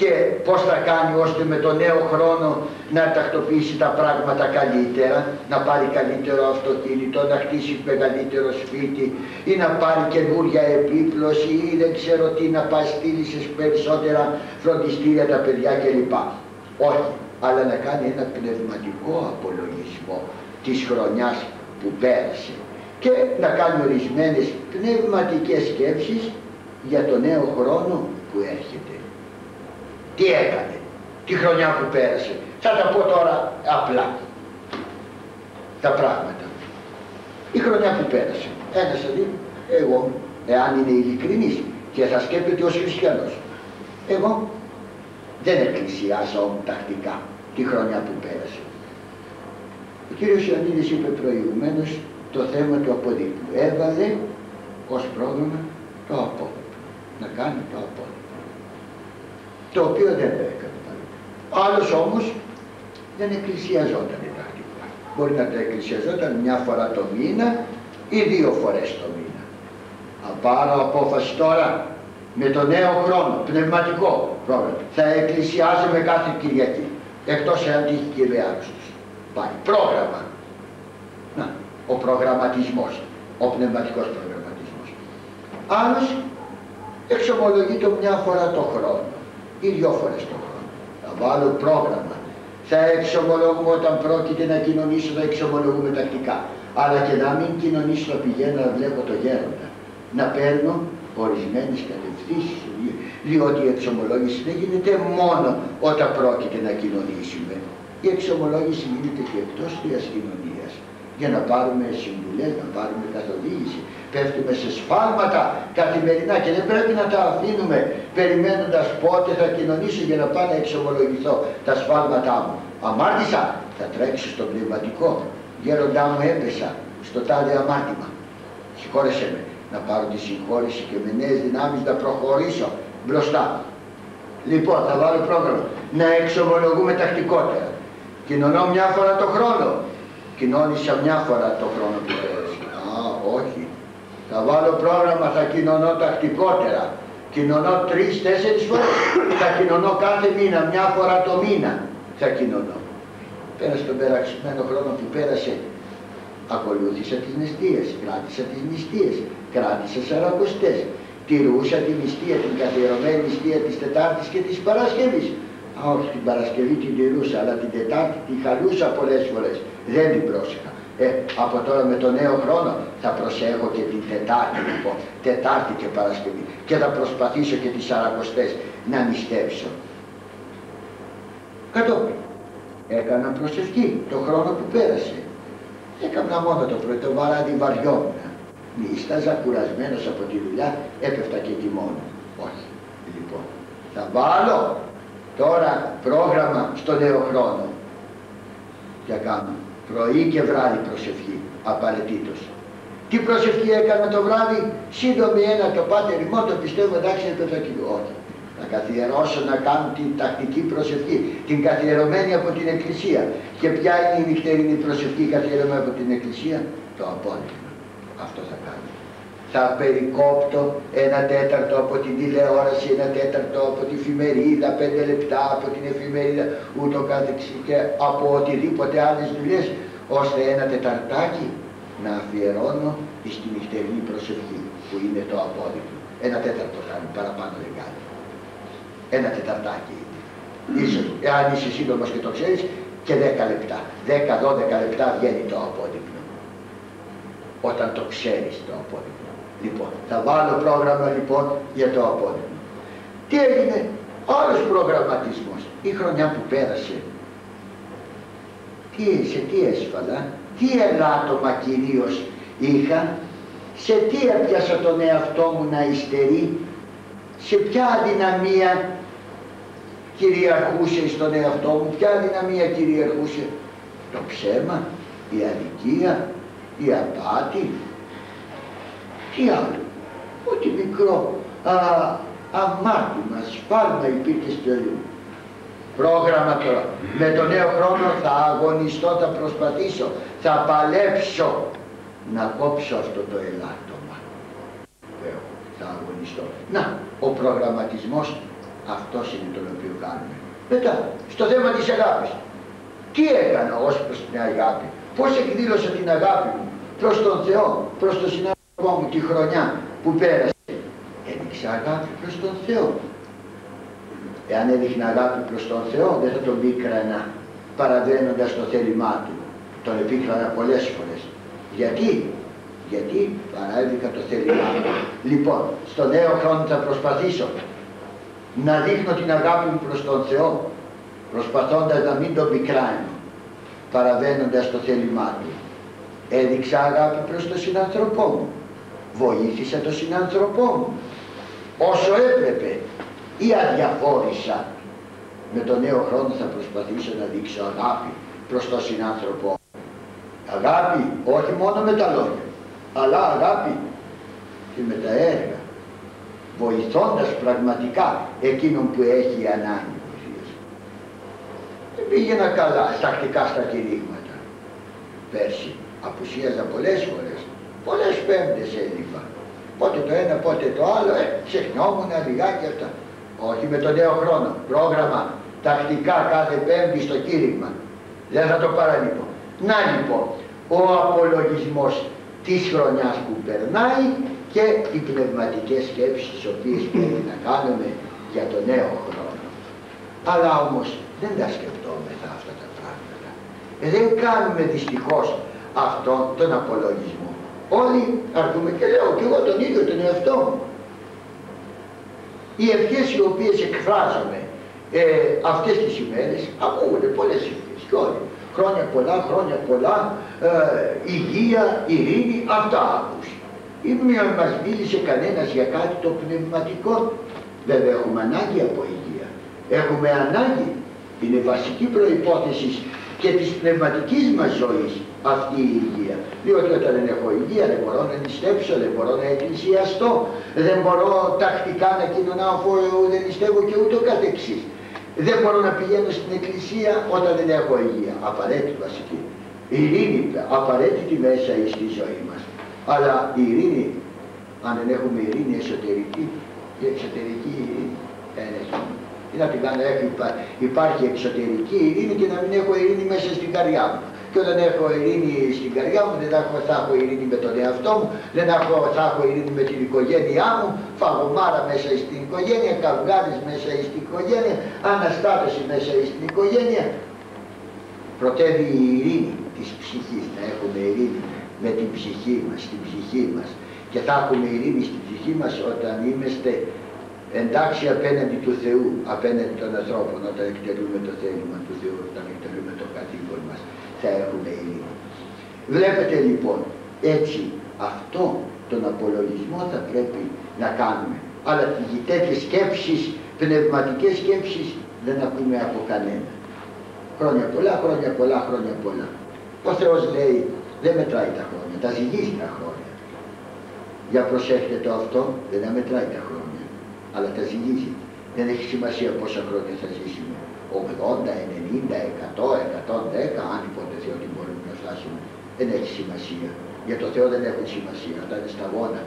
και πώς θα κάνει ώστε με το νέο χρόνο να τακτοποιήσει τα πράγματα καλύτερα, να πάρει καλύτερο αυτοκίνητο, να χτίσει μεγαλύτερο σπίτι ή να πάρει καινούρια επίπλωση ή δεν ξέρω τι, να πάει στείλει σε περισσότερα φροντιστήρια τα παιδιά κλπ. Όχι, αλλά να κάνει ένα πνευματικό απολογισμό της χρονιάς που πέρασε και να κάνει ορισμένες πνευματικές σκέψεις για το νέο χρόνο που έρχεται τι έκανε, τη χρονιά που πέρασε. Θα τα πω τώρα απλά τα πράγματα. η χρονιά που πέρασε. Ένας δηλαδή, εγώ, εάν είναι ειλικρινής και θα σκέπτεται ως χριστιανός, εγώ δεν εκκλησιάζω τακτικά τη χρονιά που πέρασε. Ο κύριος Ιωαννίδης είπε προηγουμένως το θέμα του αποδείπου. Έβαλε ως πρόγραμμα το απόδείπο. Να κάνει το απόδείπο. Το οποίο δεν το έκανε πάλι. Άλλος όμως δεν εκκλησιαζόταν τακτικά. Μπορεί να το εκκλησιαζόταν μια φορά το μήνα ή δύο φορές το μήνα. Αν πάρω απόφαση τώρα με το νέο χρόνο, πνευματικό πρόγραμμα, θα εκκλησιάζομαι κάθε Κυριακή. Εκτός εάν τύχει και είμαι άρρωστος. Πάει. Πρόγραμμα. Να, ο προγραμματισμός. Ο πνευματικός προγραμματισμός. Άλλος εξομολογείται μια φορά το χρόνο ή δυο φορές το χρόνο. Θα βάλω πρόγραμμα. Θα εξομολογούμε όταν πρόκειται να κοινωνήσω, θα εξομολογούμε τακτικά. Αλλά και να μην κοινωνήσω, να πηγαίνω να βλέπω το γέροντα. Να παίρνω ορισμένες κατευθύνσεις, διότι η εξομολόγηση δεν γίνεται μόνο όταν πρόκειται να κοινωνήσουμε. Η εξομολόγηση γίνεται και εκτός της κοινωνίας για να πάρουμε συμβουλές, να πάρουμε καθοδήγηση. Πέφτουμε σε σφάλματα καθημερινά και δεν πρέπει να τα αφήνουμε περιμένοντας πότε θα κοινωνήσω για να πάω να εξομολογηθώ τα σφάλματά μου. Αμάρτησα, θα τρέξω στο πνευματικό. Γέροντά μου έπεσα στο τάδε αμάρτημα. Συγχώρεσέ με να πάρω τη συγχώρηση και με νέες δυνάμεις να προχωρήσω μπροστά. Λοιπόν, θα βάλω πρόγραμμα να εξομολογούμε τακτικότερα. Κοινωνώ μια φορά το χρόνο. Κοινώνησα μια φορά το χρόνο που πέρασε. Α, όχι. Θα βάλω πρόγραμμα, θα κοινωνώ τακτικότερα. Κοινωνώ τρεις-τέσσερις φορές. θα κοινωνώ κάθε μήνα, μια φορά το μήνα θα κοινωνώ. Πέρασε τον περασμένο χρόνο που πέρασε ακολούθησα τις νηστείες, κράτησα τις νηστείες, κράτησα σαρακοστές, τηρούσα τη νηστεία, την καθιερωμένη νηστεία της Τετάρτης και της Παρασκευής. Α, όχι την Παρασκευή την τηρούσα, αλλά την Τετάρτη την χαλούσα πολλές φορές. Δεν την πρόσεχα. Ε, από τώρα με το νέο χρόνο θα προσέχω και την Τετάρτη λοιπόν, Τετάρτη και Παρασκευή και θα προσπαθήσω και τις Σαρακοστές να νηστεύσω. Κατόπιν έκανα προσευχή το χρόνο που πέρασε. Έκανα μόνο το πρωί, το βαράδι βαριόμουν. Νίσταζα κουρασμένος από τη δουλειά, έπεφτα και κοιμόμουν. Όχι. Λοιπόν, θα βάλω τώρα πρόγραμμα στο νέο χρόνο. Για κάνω πρωί και βράδυ προσευχή, απαραίτητος. Τι προσευχή έκανα το βράδυ, σύντομη ένα το πάτερ ημών, το πιστεύω εντάξει έπεφτα και όχι. Να καθιερώσω να κάνω την τακτική προσευχή, την καθιερωμένη από την Εκκλησία. Και ποια είναι η νυχτερινή προσευχή καθιερωμένη από την Εκκλησία, το απόλυτο. Αυτό θα κάνω. Θα περικόπτω ένα τέταρτο από την τηλεόραση, ένα τέταρτο από τη εφημερίδα, πέντε λεπτά από την εφημερίδα, ούτω καθεξή και από οτιδήποτε άλλες δουλειές, ώστε ένα τεταρτάκι να αφιερώνω στη νυχτερινή προσευχή, που είναι το απόδεικτο. Ένα τέταρτο κάνει, παραπάνω δεν κάνει. Ένα τεταρτάκι είναι. Ίσως, εάν είσαι σύντομος και το ξέρεις, και 10 λεπτά. 10-12 λεπτά βγαίνει το απόδεικτο όταν το ξέρεις το απόδειγμα. Λοιπόν, θα βάλω πρόγραμμα λοιπόν για το απόδειγμα. Τι έγινε, άλλος προγραμματισμός, η χρονιά που πέρασε. Τι, σε τι έσφαλα, τι ελάττωμα κυρίως είχα, σε τι έπιασα τον εαυτό μου να υστερεί, σε ποια αδυναμία κυριαρχούσε στον εαυτό μου, ποια αδυναμία κυριαρχούσε, το ψέμα, η αδικία, η απάτη, τι άλλο, ό,τι μικρό α, αμάρτημα, σφάλμα υπήρχε στο ζωή. Πρόγραμμα τώρα. Με το νέο χρόνο θα αγωνιστώ, θα προσπαθήσω, θα παλέψω να κόψω αυτό το ελάττωμα. Θα αγωνιστώ. Να, ο προγραμματισμός αυτός είναι τον οποίο κάνουμε. Μετά, στο θέμα της αγάπης. Τι έκανα ως προς την αγάπη; Πώς εκδήλωσα την αγάπη μου; Προς τον Θεό, προς τον συνάδελφό μου τη χρονιά που πέρασε. Έδειξα αγάπη προς τον Θεό. Εάν έδειχνε αγάπη προς τον Θεό δεν θα τον πίκρανα παραβαίνοντας το θέλημά του. Τον επίκρανα πολλές φορές. Γιατί, γιατί παράδεικα το θέλημά του. Λοιπόν, στο νέο χρόνο θα προσπαθήσω να δείχνω την αγάπη μου προς τον Θεό, προσπαθώντας να μην τον πικράνω, παραβαίνοντας το θέλημά του. Έδειξα αγάπη προς τον συνάνθρωπό μου. Βοήθησα τον συνάνθρωπό μου. Όσο έπρεπε ή αδιαφόρησα. Με τον νέο χρόνο θα προσπαθήσω να δείξω αγάπη προς τον συνάνθρωπό μου. Αγάπη όχι μόνο με τα λόγια, αλλά αγάπη και με τα έργα. Βοηθώντας πραγματικά εκείνον που έχει ανάγκη Δεν πήγαινα καλά τακτικά στα κηρύγματα. Πέρσι απουσίαζα πολλές φορές, πολλές πέμπτες έλειπα. Πότε το ένα, πότε το άλλο, ε, ξεχνιόμουν λιγάκι αυτά. Όχι με τον νέο χρόνο, πρόγραμμα, τακτικά κάθε πέμπτη στο κήρυγμα. Δεν θα το παραλείπω. Να λοιπόν, ο απολογισμός της χρονιάς που περνάει και οι πνευματικές σκέψεις τις οποίες πρέπει να κάνουμε για τον νέο χρόνο. Αλλά όμως δεν τα σκεφτόμεθα αυτά τα πράγματα. Ε, δεν κάνουμε δυστυχώς αυτόν τον απολογισμό. Όλοι αρκούμε και λέω και εγώ τον ίδιο τον εαυτό μου. Οι ευχές οι οποίες εκφράζομαι ε, αυτές τις ημέρες ακούγονται πολλές ευχές και όλοι. Χρόνια πολλά, χρόνια πολλά, ε, υγεία, ειρήνη, αυτά άκουσα. Ή μην μας μίλησε κανένας για κάτι το πνευματικό. Βέβαια έχουμε ανάγκη από υγεία. Έχουμε ανάγκη. Είναι βασική προϋπόθεση και της πνευματικής μας ζωής αυτή η υγεία. Διότι όταν δεν έχω υγεία δεν μπορώ να νηστέψω, δεν μπορώ να εκκλησιαστώ, δεν μπορώ τακτικά να κοινωνάω αφού δεν νηστεύω και ούτω καθεξής. Δεν μπορώ να πηγαίνω στην εκκλησία όταν δεν έχω υγεία. Απαραίτητη βασική. Η ειρήνη απαραίτητη μέσα στη ζωή μας. Αλλά η ειρήνη, αν δεν έχουμε ειρήνη εσωτερική, η εξωτερική ειρήνη δεν έχουμε. Τι να την κάνω, υπάρχει εξωτερική ειρήνη και να μην έχω ειρήνη μέσα στην καρδιά μου. Και όταν έχω ειρήνη στην καρδιά μου, δεν θα έχω, θα έχω ειρήνη με τον εαυτό μου, δεν έχω, θα έχω ειρήνη με την οικογένειά μου, φαγωμάρα μέσα στην οικογένεια, καυγάδες μέσα στην οικογένεια, αναστάτωση μέσα στην οικογένεια. Πρωτεύει η ειρήνη της ψυχής, να έχουμε ειρήνη με την ψυχή μας, την ψυχή μας. Και θα έχουμε ειρήνη στην ψυχή μας όταν είμαστε εντάξει απέναντι του Θεού, απέναντι των ανθρώπων, όταν εκτελούμε το θέλημα του Θεού, όταν εκτελούμε το καθήκον μας, θα έχουμε ειρήνη. Βλέπετε λοιπόν, έτσι αυτό τον απολογισμό θα πρέπει να κάνουμε. Αλλά τέτοιες σκέψεις, πνευματικές σκέψεις δεν ακούμε από κανένα. Χρόνια πολλά, χρόνια πολλά, χρόνια πολλά. Ο Θεός λέει δεν μετράει τα χρόνια, τα ζυγίζει τα χρόνια. Για προσέχετε το αυτό, δεν τα μετράει τα χρόνια, αλλά τα ζυγίζει. Δεν έχει σημασία πόσα χρόνια θα ζήσουμε. 80, 90, 100, 110, αν υποτεθεί ότι μπορούμε να φτάσουμε. Δεν έχει σημασία. Για το Θεό δεν έχουν σημασία. Αυτά είναι σταγόνα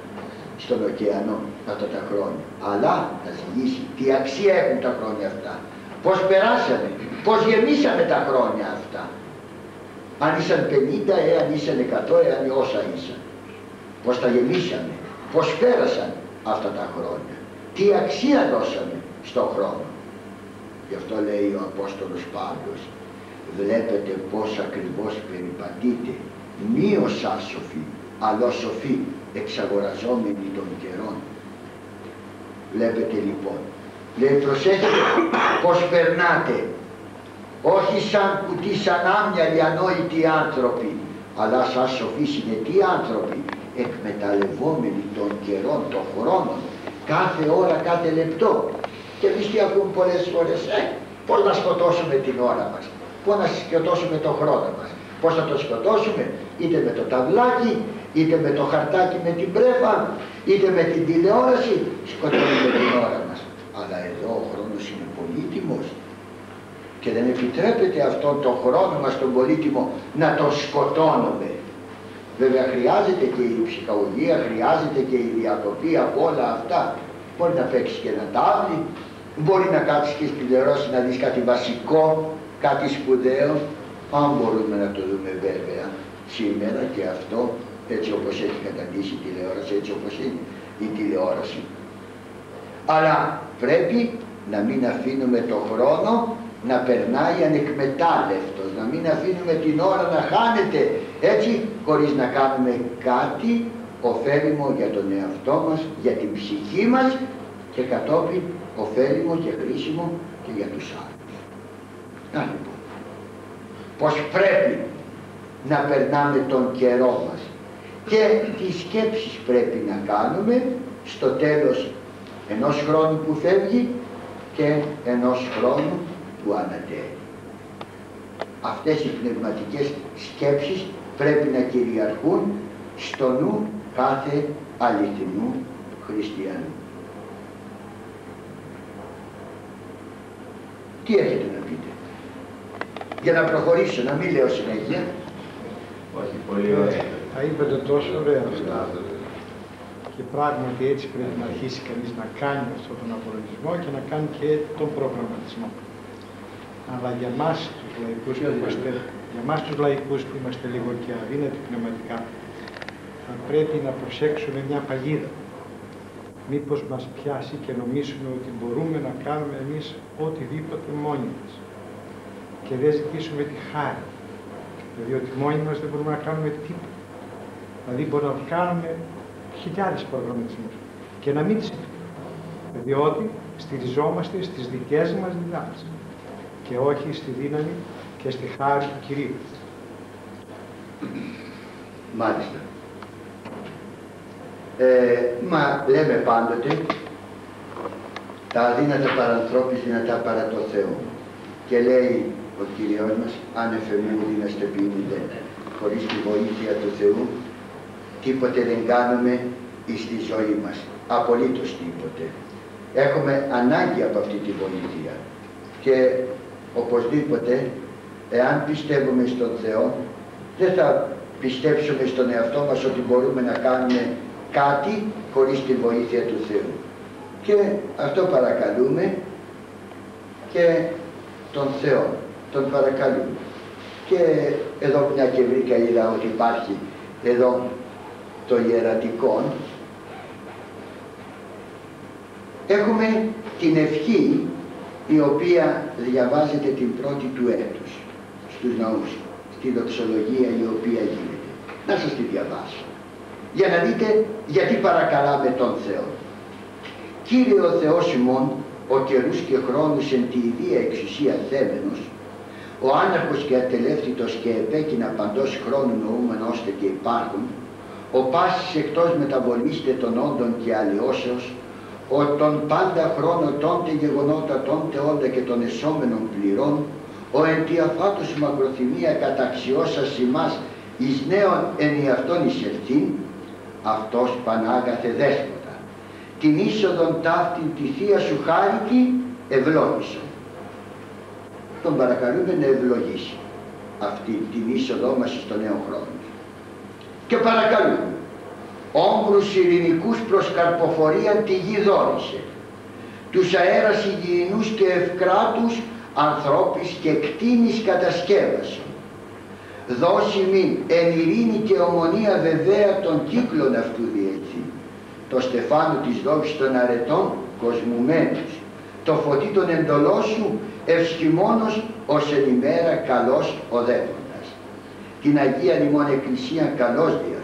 στον ωκεανό αυτά τα χρόνια. Αλλά θα ζυγίσει τι αξία έχουν τα χρόνια αυτά. Πώς περάσαμε, πώς γεμίσαμε τα χρόνια αυτά αν ήσαν 50, εάν ήσαν 100, εάν όσα ήσαν. Πώς τα γεμίσαμε, πώς πέρασαν αυτά τα χρόνια. Τι αξία δώσαμε στον χρόνο. Γι' αυτό λέει ο Απόστολος Παύλος, βλέπετε πώς ακριβώς περιπατείτε, μη ως άσοφοι, αλλά σοφοί, εξαγοραζόμενοι των καιρών. Βλέπετε λοιπόν, λέει προσέχετε πώς περνάτε όχι σαν κουτί, σαν άμυαλοι ανόητοι άνθρωποι, αλλά σαν σοφοί συνετοί άνθρωποι, εκμεταλλευόμενοι των καιρών, των χρόνων, κάθε ώρα, κάθε λεπτό. Και εμείς τι ακούμε πολλές φορές, ε, πώς να σκοτώσουμε την ώρα μας, πώς να σκοτώσουμε τον χρόνο μας, πώς θα το σκοτώσουμε, είτε με το ταυλάκι, είτε με το χαρτάκι με την πρέφα, είτε με την τηλεόραση, σκοτώνουμε την ώρα μας. Αλλά εδώ ο χρόνος είναι πολύτιμος και δεν επιτρέπεται αυτόν τον χρόνο μας τον πολύτιμο να τον σκοτώνουμε. Βέβαια χρειάζεται και η ψυχαγωγία, χρειάζεται και η διακοπή από όλα αυτά. Μπορεί να παίξεις και ένα τάβλι, μπορεί να κάτσεις και στην τηλεόραση να δεις κάτι βασικό, κάτι σπουδαίο, αν μπορούμε να το δούμε βέβαια σήμερα και αυτό έτσι όπως έχει καταντήσει η τηλεόραση, έτσι όπως είναι η τηλεόραση. Αλλά πρέπει να μην αφήνουμε το χρόνο να περνάει ανεκμετάλλευτος, να μην αφήνουμε την ώρα να χάνεται έτσι χωρίς να κάνουμε κάτι ωφέλιμο για τον εαυτό μας, για την ψυχή μας και κατόπιν ωφέλιμο και χρήσιμο και για τους άλλους. Να λοιπόν, πως πρέπει να περνάμε τον καιρό μας και τις σκέψεις πρέπει να κάνουμε στο τέλος ενός χρόνου που φεύγει και ενός χρόνου που ανατέλει. Αυτές οι πνευματικές σκέψεις πρέπει να κυριαρχούν στο νου κάθε αληθινού χριστιανού. Τι έχετε να πείτε; Για να προχωρήσω, να μην λέω συνέχεια. Όχι, πολύ ωραία. Τα είπατε τόσο ωραία αυτά. Και πράγματι έτσι πρέπει να αρχίσει κανείς να κάνει αυτόν τον απολογισμό και να κάνει και τον προγραμματισμό. Αλλά για μας τους λαϊκούς που είμαστε, για μας τους λαϊκούς που είμαστε λίγο και αδύνατοι πνευματικά, θα πρέπει να προσέξουμε μια παγίδα. Μήπως μας πιάσει και νομίσουμε ότι μπορούμε να κάνουμε εμείς οτιδήποτε μόνοι μας και δεν ζητήσουμε τη χάρη. Διότι μόνοι μας δεν μπορούμε να κάνουμε τίποτα. Δηλαδή μπορούμε να κάνουμε χιλιάδες προγραμματισμούς και να μην τις διότι στηριζόμαστε στις δικές μας δυνάμεις και όχι στη δύναμη και στη χάρη του Κυρίου. Μάλιστα. Ε, μα λέμε πάντοτε τα αδύνατα παρανθρώπης δυνατά παρά το Θεό. Και λέει ο Κύριος μας, αν εφεμού δίναστε ποιήνετε, χωρίς τη βοήθεια του Θεού, τίποτε δεν κάνουμε στη ζωή μας. Απολύτως τίποτε. Έχουμε ανάγκη από αυτή τη βοήθεια. Και οπωσδήποτε, εάν πιστεύουμε στον Θεό, δεν θα πιστέψουμε στον εαυτό μας ότι μπορούμε να κάνουμε κάτι χωρίς τη βοήθεια του Θεού. Και αυτό παρακαλούμε και τον Θεό, τον παρακαλούμε. Και εδώ μια και βρήκα είδα ότι υπάρχει εδώ το ιερατικό. Έχουμε την ευχή η οποία διαβάζεται την πρώτη του έτους στους ναούς, στη δοξολογία η οποία γίνεται. Να σας τη διαβάσω για να δείτε γιατί παρακαλάμε τον Θεό. Κύριε ο Θεός ημών, ο καιρούς και χρόνους εν τη ιδία εξουσία θέμενος, ο άναρχος και ατελεύθυτος και επέκεινα παντός χρόνου νοούμεν ώστε και υπάρχουν, ο πάσης εκτός μεταβολήστε των όντων και αλλοιώσεως, ο τον πάντα χρόνο τόντε γεγονότα τόντε όντα και των εσώμενων πληρών, ο εν τη αφάτους μακροθυμία καταξιώσας ημάς εις νέων εν ιαυτόν εισερθήν, αυτός Πανάγαθε Δέσποτα. Την είσοδον ταύτην τη Θεία Σου χάρητη ευλόγησον. Τον παρακαλούμε να ευλογήσει αυτή την είσοδό μας στο νέο χρόνο. Και παρακαλούμε, όμπρους ειρηνικούς προς καρποφορία τη γη δόρισε, τους αέρας υγιεινούς και ευκράτους ανθρώπης και κτίνης κατασκεύασον, δώσει μην εν ειρήνη και ομονία βεβαία των κύκλων αυτού διετσί. Το στεφάνου της δόξης των αρετών κοσμουμένους, το φωτί των εντολών σου ευσχημόνος ως εν ημέρα καλός οδεύοντας. Την Αγία Λιμών Εκκλησία καλώς διαφύλαξε.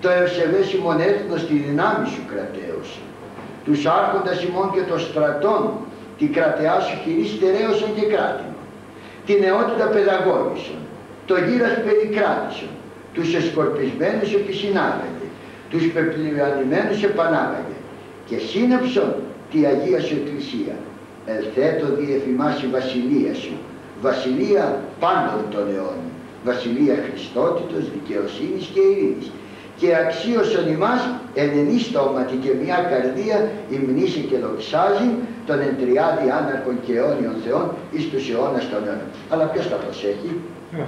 Το ευσεβές ημών έθνος τη δυνάμει σου κρατέωσε. Τους άρχοντας ημών και των στρατών την κρατεά σου χειρή στερέωσαν και κράτημα. Την νεότητα παιδαγώγησαν το γύρας περικράτησαν, τους εσκορπισμένους επισυνάγαγε, τους πεπλημανημένους επανάγαγε και σύναψον τη Αγία Σου Εκκλησία. Ελθέτω διεφημάς η βασιλεία Σου, βασιλεία πάντων των αιώνων, βασιλεία Χριστότητος, δικαιοσύνης και ειρήνης και αξίωσον ημάς εν στόματι και μια καρδία υμνήσει και δοξάζει τον εντριάδη άναρχων και αιώνιων θεών εις τους αιώνας των αιώνων. Αλλά ποιος τα προσέχει, ε,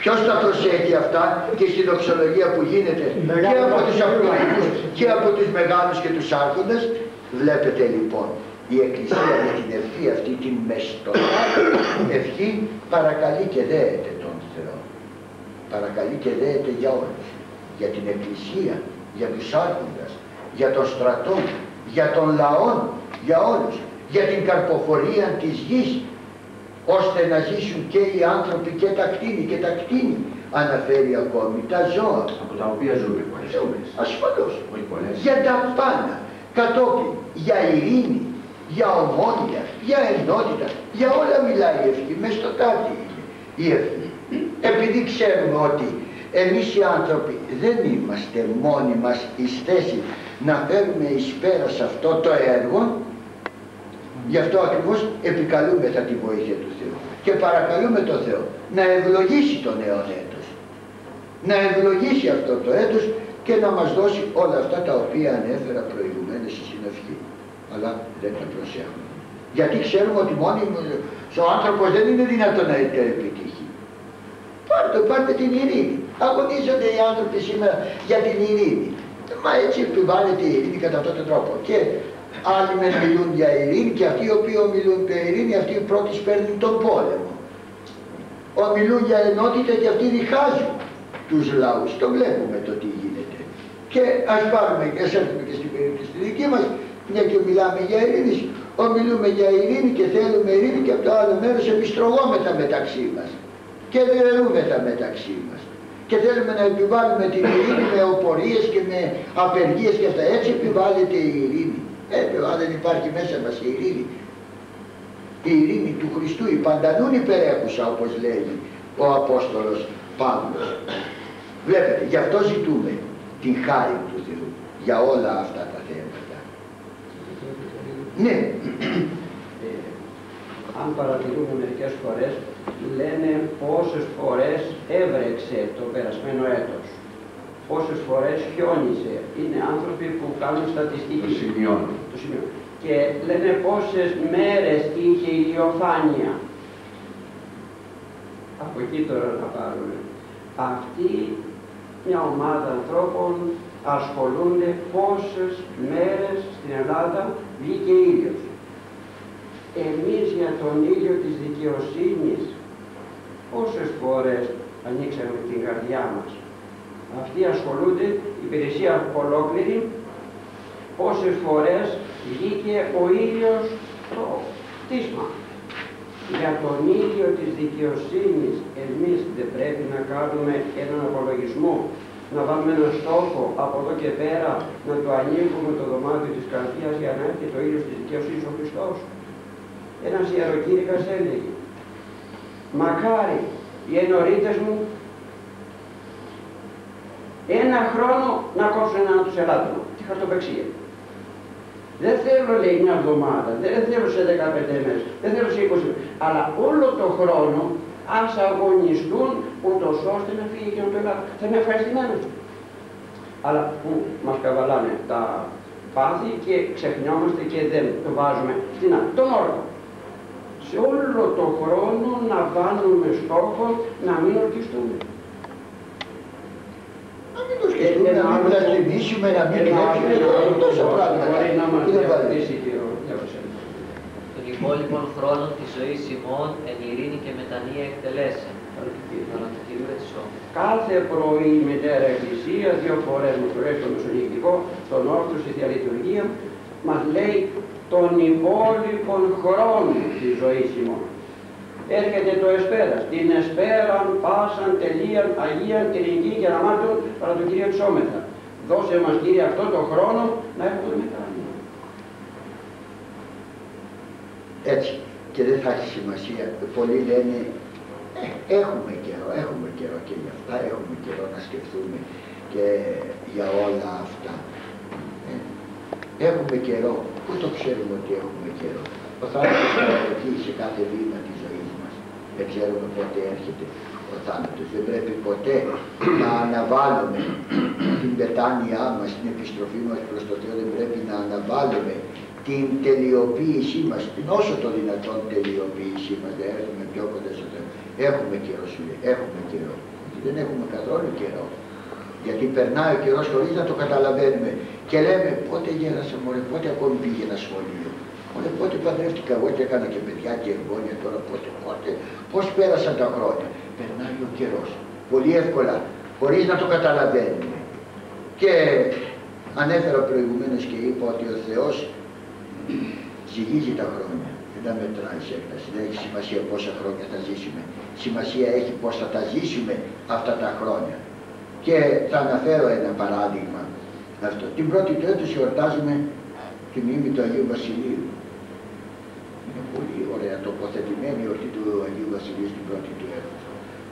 Ποιος τα προσέχει αυτά και στη δοξολογία που γίνεται και από τους απλοϊκούς και από τους μεγάλους και τους άρχοντες; Βλέπετε λοιπόν η Εκκλησία με την ευχή αυτή την μεστονά ευχή παρακαλεί και δέεται τον Θεό. Παρακαλεί και δέεται για όλους. Για την Εκκλησία, για τους άρχοντες, για τον στρατό, για τον λαό, για όλους. Για την καρποφορία της γης, ώστε να ζήσουν και οι άνθρωποι και τα κτίνη και τα κτίνη αναφέρει ακόμη τα ζώα. Από τα οποία ζούμε πολλές φορές. ασφαλώς. Για τα πάντα. Κατόπιν για ειρήνη για ομόνια, για ενότητα για όλα μιλάει η ευχή. Μες στο κάτι η ευθύνη. Επειδή ξέρουμε ότι εμείς οι άνθρωποι δεν είμαστε μόνοι μας εις θέση να φέρουμε εις πέρα σε αυτό το έργο, γι' αυτό ακριβώς επικαλούμεθα τη βοήθεια του Θεού και παρακαλούμε τον Θεό να ευλογήσει το νέο έτος, να ευλογήσει αυτό το έτος και να μας δώσει όλα αυτά τα οποία ανέφερα προηγουμένως στη συνευχή. Αλλά δεν τα προσέχουμε. Γιατί ξέρουμε ότι μόνοι ο άνθρωπος δεν είναι δυνατόν να επιτύχει. Πάρτε, πάρτε την ειρήνη. Αγωνίζονται οι άνθρωποι σήμερα για την ειρήνη. Μα έτσι επιβάλλεται η ειρήνη κατά αυτόν τον τρόπο. Και άλλοι με μιλούν για ειρήνη και αυτοί οι οποίοι μιλούν για ειρήνη, αυτοί οι πρώτοι παίρνουν τον πόλεμο. Ομιλούν για ενότητα και αυτοί διχάζουν τους λαούς. Το βλέπουμε το τι γίνεται. Και ας πάρουμε και ας έρθουμε και στην περίπτωση τη δική μας, μια και μιλάμε για ειρήνη, ομιλούμε για ειρήνη και θέλουμε ειρήνη και από το άλλο μέρος επιστρογόμετα μεταξύ μας και διαιρούμετα μεταξύ μας και θέλουμε να επιβάλλουμε την ειρήνη με οπορίες και με απεργίες και αυτά. Έτσι επιβάλλεται η ειρήνη. Ε, αν δεν υπάρχει μέσα μας η ειρήνη. Η ειρήνη του Χριστού, η παντανούν υπερέχουσα όπως λέει ο Απόστολος Παύλος. Βλέπετε, γι' αυτό ζητούμε την χάρη του Θεού για όλα αυτά τα θέματα. Ναι. Ε, αν παρατηρούμε μερικές φορές, λένε πόσες φορές έβρεξε το περασμένο έτος. Πόσες φορές χιόνισε. Είναι άνθρωποι που κάνουν στατιστική. Το σημειώνω. Το σημειώνω. Και λένε πόσες μέρες είχε ηλιοφάνεια. Από εκεί τώρα να πάρουμε. Αυτή μια ομάδα ανθρώπων ασχολούνται πόσες μέρες στην Ελλάδα βγήκε ήλιος. Εμείς για τον ήλιο της δικαιοσύνης πόσες φορές ανοίξαμε την καρδιά μας. Αυτοί ασχολούνται, η υπηρεσία ολόκληρη, πόσες φορές βγήκε ο ήλιος στο κτίσμα. Για τον ήλιο της δικαιοσύνης εμείς δεν πρέπει να κάνουμε έναν απολογισμό, να βάλουμε έναν στόχο από εδώ και πέρα, να το ανοίγουμε το δωμάτιο της καρδιάς για να έρθει το ήλιος της δικαιοσύνης ο Χριστός. Ένας ιεροκήρυκας έλεγε, μακάρι οι ενωρίτες μου ένα χρόνο να κόψουν έναν τους ελάττωμα, τη χαρτοπεξία. Δεν θέλω λέει μια εβδομάδα, δεν θέλω σε 15 μέρες, δεν θέλω σε 20 μέρες, αλλά όλο το χρόνο ας αγωνιστούν ούτως ώστε να φύγει και να το Ελλάδα. Θα είμαι ευχαριστημένος. Αλλά που μας καβαλάνε τα πάθη και ξεχνιόμαστε και δεν το βάζουμε στην άλλη. Τον όργο. Σε όλο το χρόνο να βάλουμε στόχος να μην ορκιστούμε. Να μην το σκεφτούμε, να μην βλαστημίσουμε, να μην κλέψουμε, τόσα πράγματα. Μπορεί να μας Κύριε Βαλή. διαφορήσει και ο Διαβασέλης. Τον υπόλοιπον χρόνο της ζωής ημών εν ειρήνη και μετανία εκτελέσε. Παρά του Κυρίου Ετσό. Κάθε πρωί η Μητέρα Εκκλησία, δύο φορές με τουλάχιστον το Μεσογειακό, στον όρθιο στη Θεία Λειτουργία, μας λέει τον υπόλοιπο χρόνο της ζωής ημών. Έρχεται το εσπέρας, την εσπέραν πάσαν τελείαν Αγίαν Κυριακή και Ραμάτων παρά τον Κύριο Εξόμεθα. Δώσε μας Κύριε αυτό το χρόνο να έχουμε μετάνοια. Έτσι. Και δεν θα έχει σημασία. Πολλοί λένε «Ε, έχουμε καιρό, έχουμε καιρό και για αυτά έχουμε καιρό να σκεφτούμε και για όλα αυτά. Ε, έχουμε καιρό. Πού το ξέρουμε ότι έχουμε καιρό; Ο θάνατος θα σε κάθε βήμα της ζωής μας. Δεν ξέρουμε πότε έρχεται ο θάνατος. Δεν πρέπει ποτέ να αναβάλουμε την πετάνειά μας, την επιστροφή μας προς το Θεό. Δεν πρέπει να αναβάλουμε την τελειοποίησή μας, την όσο το δυνατόν τελειοποίησή μας, δεν έρθουμε πιο κοντά στο Θεό. Έχουμε καιρό σου λέει, έχουμε καιρό. Δεν έχουμε καθόλου καιρό. Γιατί περνάει ο καιρός χωρίς να το καταλαβαίνουμε. Και λέμε πότε γέρασα μωρέ, πότε ακόμη πήγαινα σχολείο. Μωρέ, πότε παντρεύτηκα εγώ και έκανα και παιδιά και εγγόνια τώρα, πότε, πότε. Πώς πέρασαν τα χρόνια. Περνάει ο καιρός. Πολύ εύκολα, χωρίς να το καταλαβαίνουμε. Και ανέφερα προηγουμένως και είπα ότι ο Θεός ζυγίζει τα χρόνια. Δεν τα μετράει σε έκταση. Δεν έχει σημασία πόσα χρόνια θα ζήσουμε. Σημασία έχει πώς θα τα ζήσουμε αυτά τα χρόνια. Και θα αναφέρω ένα παράδειγμα αυτό. Την πρώτη του έτους γιορτάζουμε τη μνήμη του Αγίου Βασιλείου. Είναι πολύ ωραία τοποθετημένη η ορτή του Αγίου Βασιλείου στην πρώτη του έτους.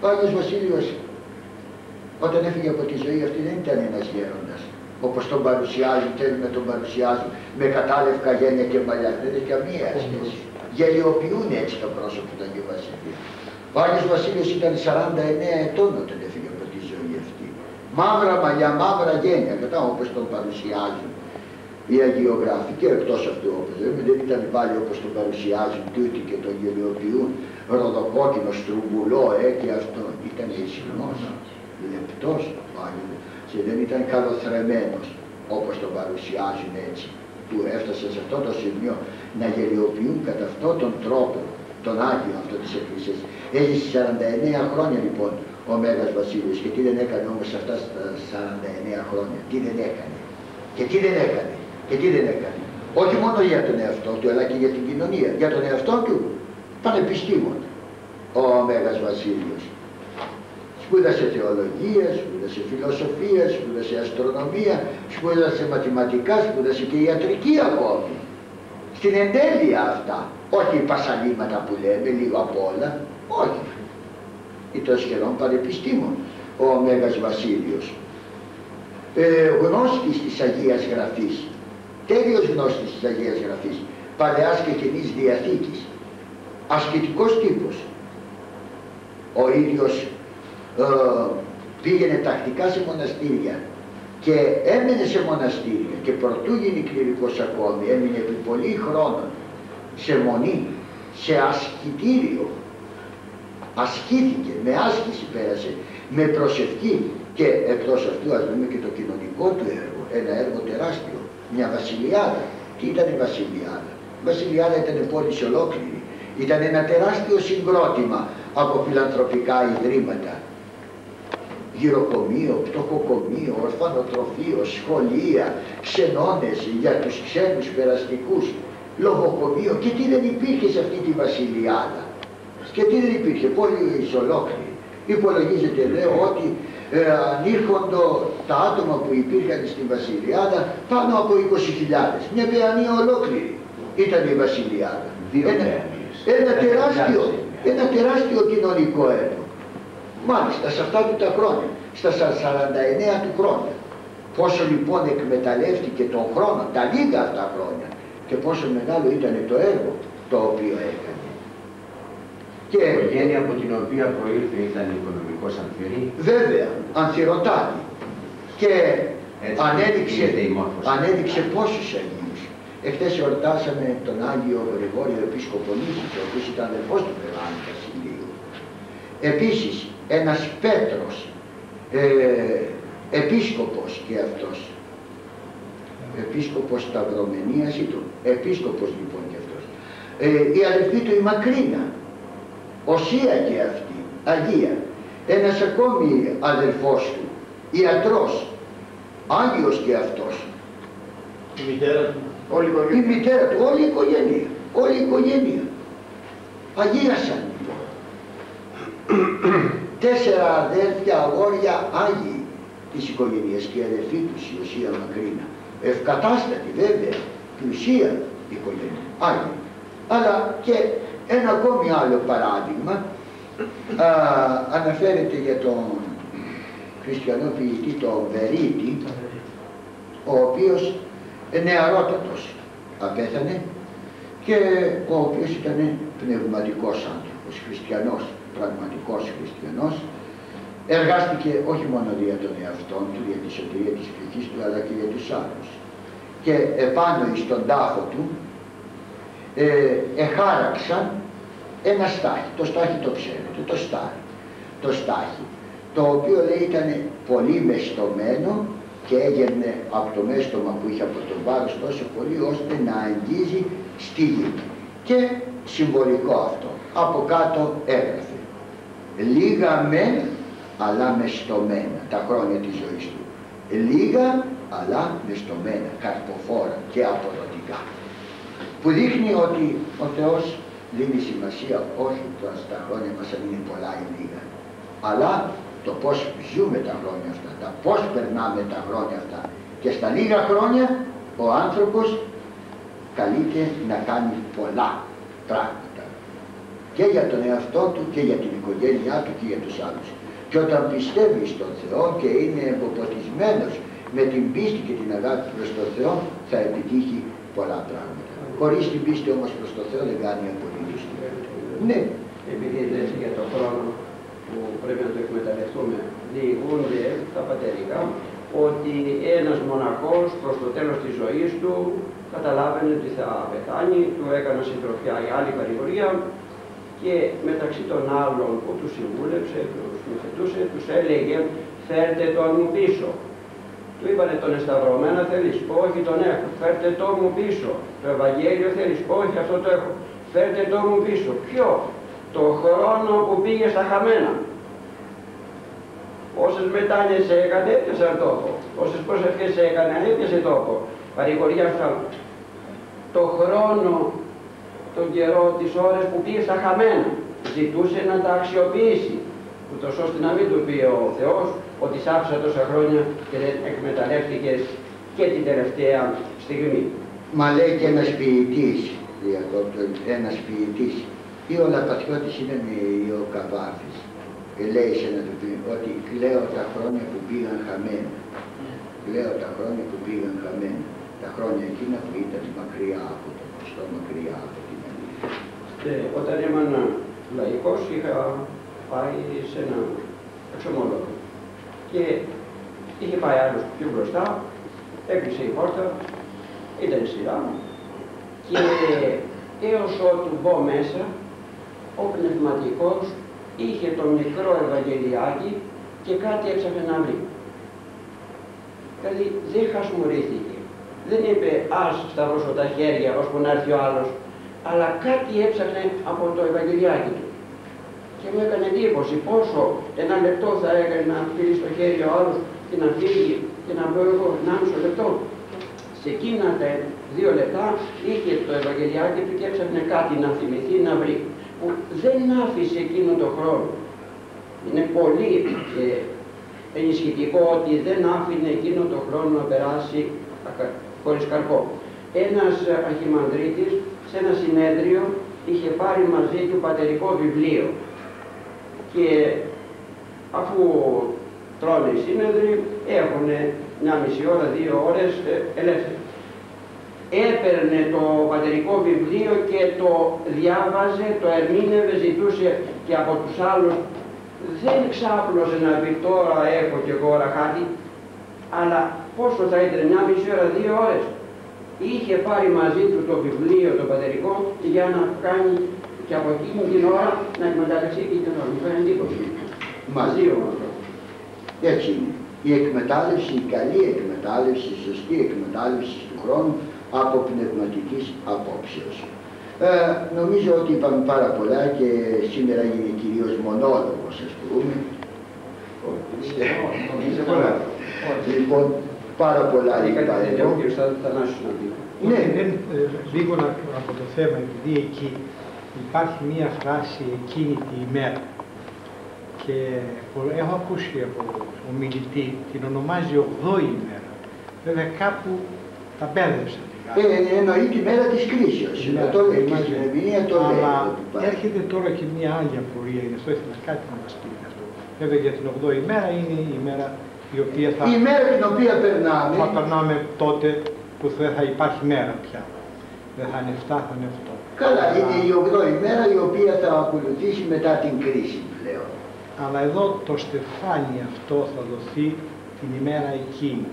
Ο Άγιος Βασίλειος όταν έφυγε από τη ζωή αυτή δεν ήταν ένας γέροντας όπως τον παρουσιάζουν, θέλουν τον παρουσιάζουν με κατάλευκα γένια και μαλλιά. Δεν έχει καμία σχέση. Γελιοποιούν έτσι το πρόσωπο του Αγίου Βασιλείου. Ο Άγιος Βασίλειος ήταν 49 ετών όταν έφυγε από τη ζωή αυτή. Μαύρα μαλλιά, μαύρα γένια, κατά όπως τον παρουσιάζουν οι αγιογράφοι και εκτός αυτού όπως λέμε δεν ήταν πάλι όπως τον παρουσιάζουν τούτοι και τον γελιοποιούν ροδοκόκκινο, στρουμπουλό, ε, και αυτό. Ήταν ισχυρός, λεπτός ο Άγιος και δεν ήταν καλοθρεμένος όπως τον παρουσιάζουν έτσι που έφτασε σε αυτό το σημείο να γελιοποιούν κατά αυτόν τον τρόπο τον Άγιο αυτό της Εκκλησίας. Έζησε 49 χρόνια λοιπόν ο Μέγας Βασίλειος και τι δεν έκανε όμως αυτά στα 49 χρόνια, τι δεν έκανε. Και τι δεν έκανε. Και τι δεν έκανε. Όχι μόνο για τον εαυτό του αλλά και για την κοινωνία, για τον εαυτό του. Πανεπιστήμον ο Μέγας Βασίλειος. Σπούδασε θεολογία, σπούδασε φιλοσοφία, σπούδασε αστρονομία, σπούδασε μαθηματικά, σπούδασε και ιατρική ακόμη. Στην εντέλεια αυτά, όχι οι πασαλήματα που λέμε, λίγο απ' όλα, όχι. Ήταν σχεδόν πανεπιστήμων ο Μέγας Βασίλειος. Ε, γνώστης της Αγίας Γραφής, τέλειος γνώστης της Αγίας Γραφής, Παλαιάς και Κοινής Διαθήκης, ασκητικός τύπος. Ο ίδιος ε, πήγαινε τακτικά σε μοναστήρια και έμεινε σε μοναστήρια και προτού γίνει κληρικός ακόμη, έμεινε επί πολύ χρόνο σε μονή, σε ασκητήριο. Ασκήθηκε, με άσκηση πέρασε, με προσευχή και εκτός αυτού ας δούμε και το κοινωνικό του έργο, ένα έργο τεράστιο, μια βασιλιάδα. Τι ήταν η βασιλιάδα; Η βασιλιάδα ήταν πόλη ολόκληρη. Ήταν ένα τεράστιο συγκρότημα από φιλανθρωπικά ιδρύματα γυροκομείο, πτωχοκομείο, ορφανοτροφείο, σχολεία, ξενώνες για τους ξένους περαστικούς, λογοκομείο και τι δεν υπήρχε σε αυτή τη βασιλιάδα; Και τι δεν υπήρχε, πόλη ολόκληρη. Υπολογίζεται λέω ότι ε, ανήρχοντο τα άτομα που υπήρχαν στην Βασιλιάδα πάνω από 20.000. Μια παιανία ολόκληρη ήταν η Βασιλιάδα. Ένα, ένα, τεράστιο, ένα τεράστιο κοινωνικό έργο. Μάλιστα σε αυτά του τα χρόνια, στα 49 του χρόνια. Πόσο λοιπόν εκμεταλλεύτηκε τον χρόνο, τα λίγα αυτά χρόνια και πόσο μεγάλο ήταν το έργο το οποίο έκανε. Και η οικογένεια από την οποία προήλθε ήταν οικονομικός ανθυρή. Βέβαια, ανθυρωτάτη. Και Έτσι, ανέδειξε, η ανέδειξε πόσους Αγίους. Εχθές εορτάσαμε τον Άγιο Γρηγόριο Επίσκοπο Νίκης, ο οποίος ήταν αδελφός του Μεγάλου Βασιλείου. Επίσης, ένας Πέτρος, ε, επίσκοπος και αυτός, επίσκοπος Σταυρομενίας ή του, επίσκοπος λοιπόν και αυτός. Ε, η αδελφή του η Μακρίνα, Οσία και αυτή, Αγία. Ένας ακόμη αδελφός του, ιατρός, Άγιος και αυτός. Η μητέρα του. Όλη η, οικογένεια. η μητέρα του, όλη η οικογένεια, όλη η οικογένεια. Αγίασαν λοιπόν. Τέσσερα αδέρφια αγόρια Άγιοι της οικογένειας και η αδερφή τους η Οσία Μακρίνα. Ευκατάστατη βέβαια, πλουσία οικογένεια, Άγιοι. Αλλά και ένα ακόμη άλλο παράδειγμα α, αναφέρεται για τον χριστιανό ποιητή τον Βερίτη ο οποίος νεαρότατος απέθανε και ο οποίος ήταν πνευματικός άνθρωπος, χριστιανός, πραγματικός χριστιανός εργάστηκε όχι μόνο για τον εαυτό του, για τη σωτηρία της ψυχής του, αλλά και για τους άλλους. Και επάνω στον τάφο του ε, εχάραξαν ένα στάχι. Το στάχι το ξέρετε, το στάχι. Το στάχι, το οποίο λέει ήταν πολύ μεστομένο και έγινε από το μέστομα που είχε από τον βάρος τόσο πολύ ώστε να αγγίζει στη γη. Και συμβολικό αυτό. Από κάτω έγραφε. Λίγα μεν αλλά μεστομένα τα χρόνια της ζωής του. Λίγα αλλά μεστομένα, καρποφόρα και αποδοτικά. Που δείχνει ότι ο Θεός δίνει σημασία όχι στα χρόνια μας αν είναι πολλά ή λίγα, αλλά το πώς ζούμε τα χρόνια αυτά, τα πώς περνάμε τα χρόνια αυτά. Και στα λίγα χρόνια ο άνθρωπος καλείται να κάνει πολλά πράγματα. και για τον εαυτό του και για την οικογένειά του και για τους άλλους. Και όταν πιστεύει στον Θεό και είναι εμποποτισμένος με την πίστη και την αγάπη προς τον Θεό θα επιτύχει πολλά πράγματα. Χωρίς την πίστη όμως προς τον Θεό δεν κάνει απολύτως τίποτα. Ναι. Επειδή λες για τον χρόνο που πρέπει να το εκμεταλλευτούμε, διηγούνται τα πατερικά ότι ένας μοναχός προς το τέλος της ζωής του καταλάβαινε ότι θα πεθάνει, του έκανα συντροφιά η άλλη παρηγορία και μεταξύ των άλλων που τους συμβούλεψε, τους μεθετούσε, τους έλεγε φέρτε τον μου πίσω. Του είπανε τον εσταυρωμένα θέλεις, όχι τον έχω, φέρτε το μου πίσω. Το Ευαγγέλιο θέλεις, όχι αυτό το έχω, φέρτε το μου πίσω. Ποιο, το χρόνο που πήγε στα χαμένα. Όσες μετάνιες έκανε, έπιασαν τόπο. Όσες προσευχές έκανε, έπιασε τόπο. Παρηγοριά αυτά. Το χρόνο, τον καιρό, τις ώρες που πήγε στα χαμένα, ζητούσε να τα αξιοποιήσει. Ούτως ώστε να μην του πει ο Θεός ότι σ' άφησα τόσα χρόνια και δεν εκμεταλλεύτηκες και την τελευταία στιγμή. Μα λέει και ένας ποιητής, διακόπτω, ένας ποιητής, ή ο Λαπατιώτης είναι ο Καβάφης. Και λέει σε ένα βιβλίο ότι κλαίω τα χρόνια που πήγαν χαμένα. Κλαίω τα χρόνια που πήγαν χαμένα. Τα χρόνια εκείνα που ήταν μακριά από το Χριστό, μακριά από την αλήθεια. Και όταν ήμουν λαϊκός είχα πάει σε ένα εξομόλογο και είχε πάει άλλος πιο μπροστά, έκλεισε η πόρτα, ήταν η σειρά μου και έως ότου μπω μέσα, ο πνευματικός είχε το μικρό Ευαγγελιάκι και κάτι έψαχνε να βρει. Δηλαδή δεν χασμουρήθηκε. Δεν είπε ας σταυρώσω τα χέρια ώσπου να έρθει ο άλλος, αλλά κάτι έψαχνε από το Ευαγγελιάκι του. Και μου έκανε εντύπωση πόσο ένα λεπτό θα έκανε να φύγει στο χέρι ο άλλος και να φύγει και να βρω εγώ ένα μισό λεπτό. Σε εκείνα τα δύο λεπτά είχε το Ευαγγελιάκι του και έψαχνε κάτι να θυμηθεί, να βρει που δεν άφησε εκείνο το χρόνο. Είναι πολύ ε, ενισχυτικό ότι δεν άφηνε εκείνο το χρόνο να περάσει χωρίς καρπό. Ένας αρχιμανδρίτης σε ένα συνέδριο είχε πάρει μαζί του πατερικό βιβλίο και αφού τρώνε οι σύνεδροι έχουν μια μισή ώρα, δύο ώρες ε, ελεύθεροι έπαιρνε το πατερικό βιβλίο και το διάβαζε, το ερμήνευε, ζητούσε και από τους άλλους. Δεν ξάπλωσε να πει τώρα έχω και εγώ ραχάτι, αλλά πόσο θα ήταν, μια μισή ώρα, δύο ώρες. Είχε πάρει μαζί του το βιβλίο, το πατερικό, για να κάνει και από εκείνη την ώρα να εκμεταλλευτεί και την ώρα. Μου φέρνει εντύπωση. Μαζί ο Έτσι είναι. Η εκμετάλλευση, η καλή εκμετάλλευση, η σωστή εκμετάλλευση του χρόνου από πνευματικής απόψεως. Ε, νομίζω ότι είπαμε πάρα πολλά και σήμερα είναι κυρίως μονόλογος ας πούμε. Λοιπόν, πάρα πολλά είπα εδώ. Ναι, δεν, ε, λίγο από το θέμα, επειδή εκεί υπάρχει μία φράση εκείνη τη ημέρα και έχω ακούσει από ομιλητή, την ονομάζει 8η ημέρα. Βέβαια κάπου τα μπέρδεψα. Ε, εννοεί τη μέρα της κρίσεως. Ναι, το λέει και στην ερμηνεία το λέει. Αλλά έρχεται τώρα και μια άλλη απορία, γι' αυτό ήθελα κάτι να μας πει αυτό. Βέβαια για την 8η ημέρα είναι η ημέρα η οποία θα... Η μέρα την οποία περνάμε. Θα περνάμε τότε που δεν θα υπάρχει μέρα πια. Δεν θα είναι 7, θα είναι 8. Καλά, είναι η 8η μέρα η οποία θα ακολουθήσει μετά την κρίση πλέον. Αλλά εδώ το στεφάνι αυτό θα δοθεί την ημέρα εκείνη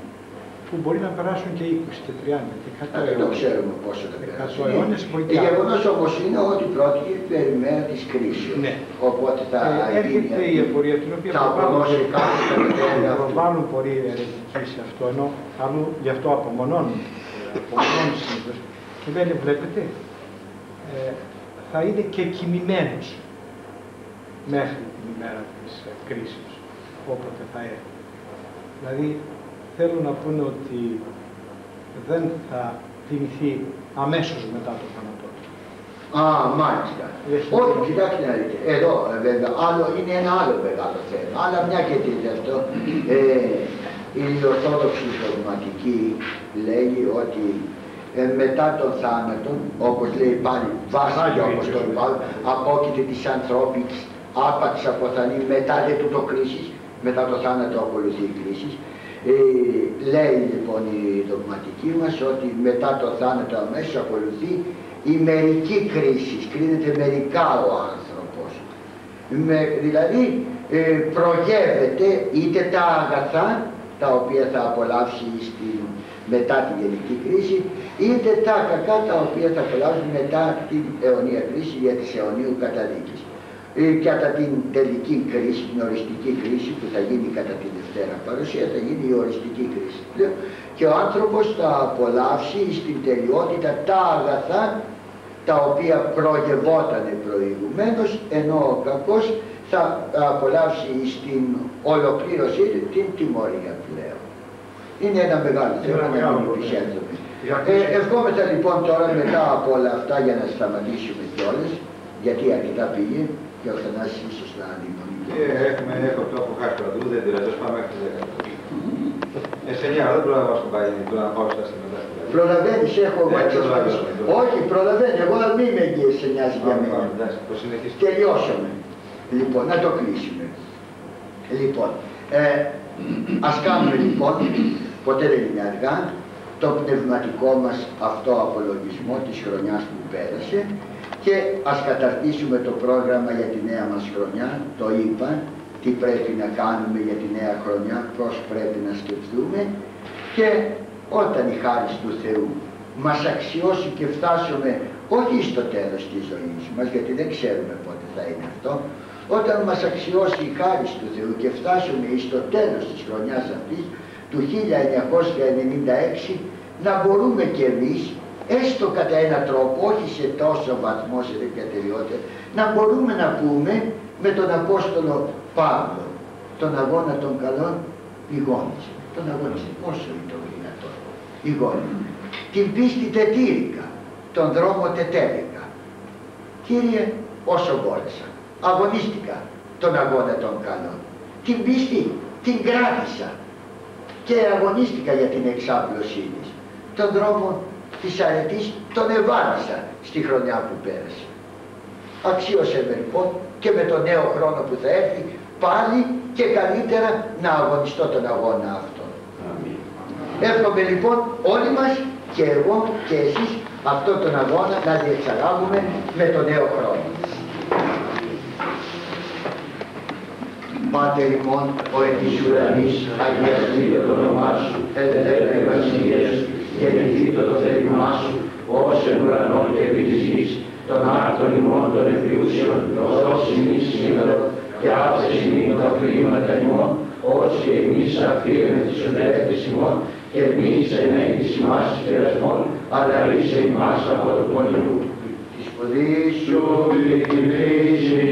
που μπορεί να περάσουν και 20 και 30 και 100 αιώνες. Δεν το ξέρουμε πόσο θα περάσουν. 100 αιώνες μπορεί και γεγονός όμως είναι ότι πρόκειται περί μέρα της κρίσης. Ναι. Οπότε θα ε, έρχεται η απορία την οποία θα αποδώσει κάθε προβάλλουν πολύ ερετική σε αυτό, ενώ αλλού γι' αυτό απομονώνουν, απομονώνουν συνήθως. Και λένε, βλέπετε, ε, θα είναι και κοιμημένος μέχρι την ημέρα της κρίσης, όποτε θα έρθει. Δηλαδή θέλουν να πούνε ότι δεν θα τιμηθεί αμέσως μετά το θάνατό του. Α, μάλιστα. Όχι, κοιτάξτε να δείτε. Εδώ ε, βέβαια, άλλο, είναι ένα άλλο μεγάλο θέμα. Αλλά μια και δείτε αυτό, ε, η Ορθόδοξη Δογματική λέει ότι ε, μετά τον θάνατο, όπως λέει πάλι βάση και όπως τον Παύλο, απόκειται της ανθρώπης άπαξ αποθανή μετά δε τούτο κρίσης, μετά το θάνατο ακολουθεί η κρίση. Ε, λέει λοιπόν η δογματική μας ότι μετά το θάνατο αμέσως ακολουθεί η μερική κρίση, κρίνεται μερικά ο άνθρωπος. Με, δηλαδή ε, προγεύεται είτε τα αγαθά τα οποία θα απολαύσει στην, μετά την γενική κρίση είτε τα κακά τα οποία θα απολαύσει μετά την αιωνία κρίση για της αιωνίου καταδίκης. Ε, κατά την τελική κρίση, την οριστική κρίση που θα γίνει κατά τη Δευτέρα παρουσία, θα γίνει η οριστική κρίση. Και ο άνθρωπος θα απολαύσει στην τελειότητα τα αγαθά τα οποία προγευόταν προηγουμένως, ενώ ο κακός θα απολαύσει στην ολοκλήρωσή του την τιμωρία πλέον. Είναι ένα μεγάλο θέμα να μην επισέλθουμε. Ε, ευχόμεθα λοιπόν τώρα μετά από όλα αυτά για να σταματήσουμε κιόλας, γιατί αρκετά πήγε και ο Θανάσης ίσως να αντιμονεί. Ε, έχουμε έχω το από χάσει παντού, δεν πειράζει, ας πάμε μέχρι τις 10. Ε, σε 9 δεν πρόλαβα να πάει, να πάω στα σήμερα. Προλαβαίνεις, έχω εγώ Ε, Όχι, προλαβαίνει, εγώ να μην με εγγύες σε νοιάζει για μένα. Εντάξει, το συνεχίσουμε. Τελειώσαμε. Λοιπόν, να το κλείσουμε. Λοιπόν, ε, ας κάνουμε λοιπόν, ποτέ δεν είναι αργά, το πνευματικό μας αυτό απολογισμό της χρονιάς που πέρασε και ας καταρτήσουμε το πρόγραμμα για τη νέα μας χρονιά, το είπα, τι πρέπει να κάνουμε για τη νέα χρονιά, πώς πρέπει να σκεφτούμε και όταν η χάρη του Θεού μας αξιώσει και φτάσουμε όχι στο τέλος της ζωής μας, γιατί δεν ξέρουμε πότε θα είναι αυτό, όταν μας αξιώσει η χάρη του Θεού και φτάσουμε στο τέλος της χρονιάς αυτής, του 1996, να μπορούμε κι εμείς, έστω κατά έναν τρόπο, όχι σε τόσο βαθμό, σε τελειότητα, να μπορούμε να πούμε με τον Απόστολο Παύλο, τον αγώνα των καλών πηγώνησε. Τον αγώνησε, πόσο είναι το δυνατό, πηγώνησε. Την πίστη τετήρικα, τον δρόμο τετέλικα. Κύριε, όσο μπόρεσα, αγωνίστηκα τον αγώνα των καλών. Την πίστη την κράτησα και αγωνίστηκα για την εξάπλωσή της. Τον δρόμο της αρετής τον ευάλισα στη χρονιά που πέρασε. Αξίωσε με λοιπόν και με τον νέο χρόνο που θα έρθει πάλι και καλύτερα να αγωνιστώ τον αγώνα αυτόν. Εύχομαι λοιπόν όλοι μας και εγώ και εσείς αυτόν τον αγώνα να διεξαγάγουμε με τον νέο χρόνο. Πάτερ ημών, ο εν της ουρανής, αγιαστείτε το όνομά σου, ελεύθερη η βασιλεία σου, γεννηθείτε το θέλημά σου, ως εν ουρανών και επί της γης, των άρτων ημών των ευριούσεων, δώσει ημείς σήμερα, και άφησε ημίν τα χρήματα ημών, όσοι εμείς αφήρουμε τις οδεύτες ημών, και εμείς ενέγγις ημάς πειρασμών, αλλά ρίσε ημάς από το πονηρού. Της σπουδή σου, την κρίση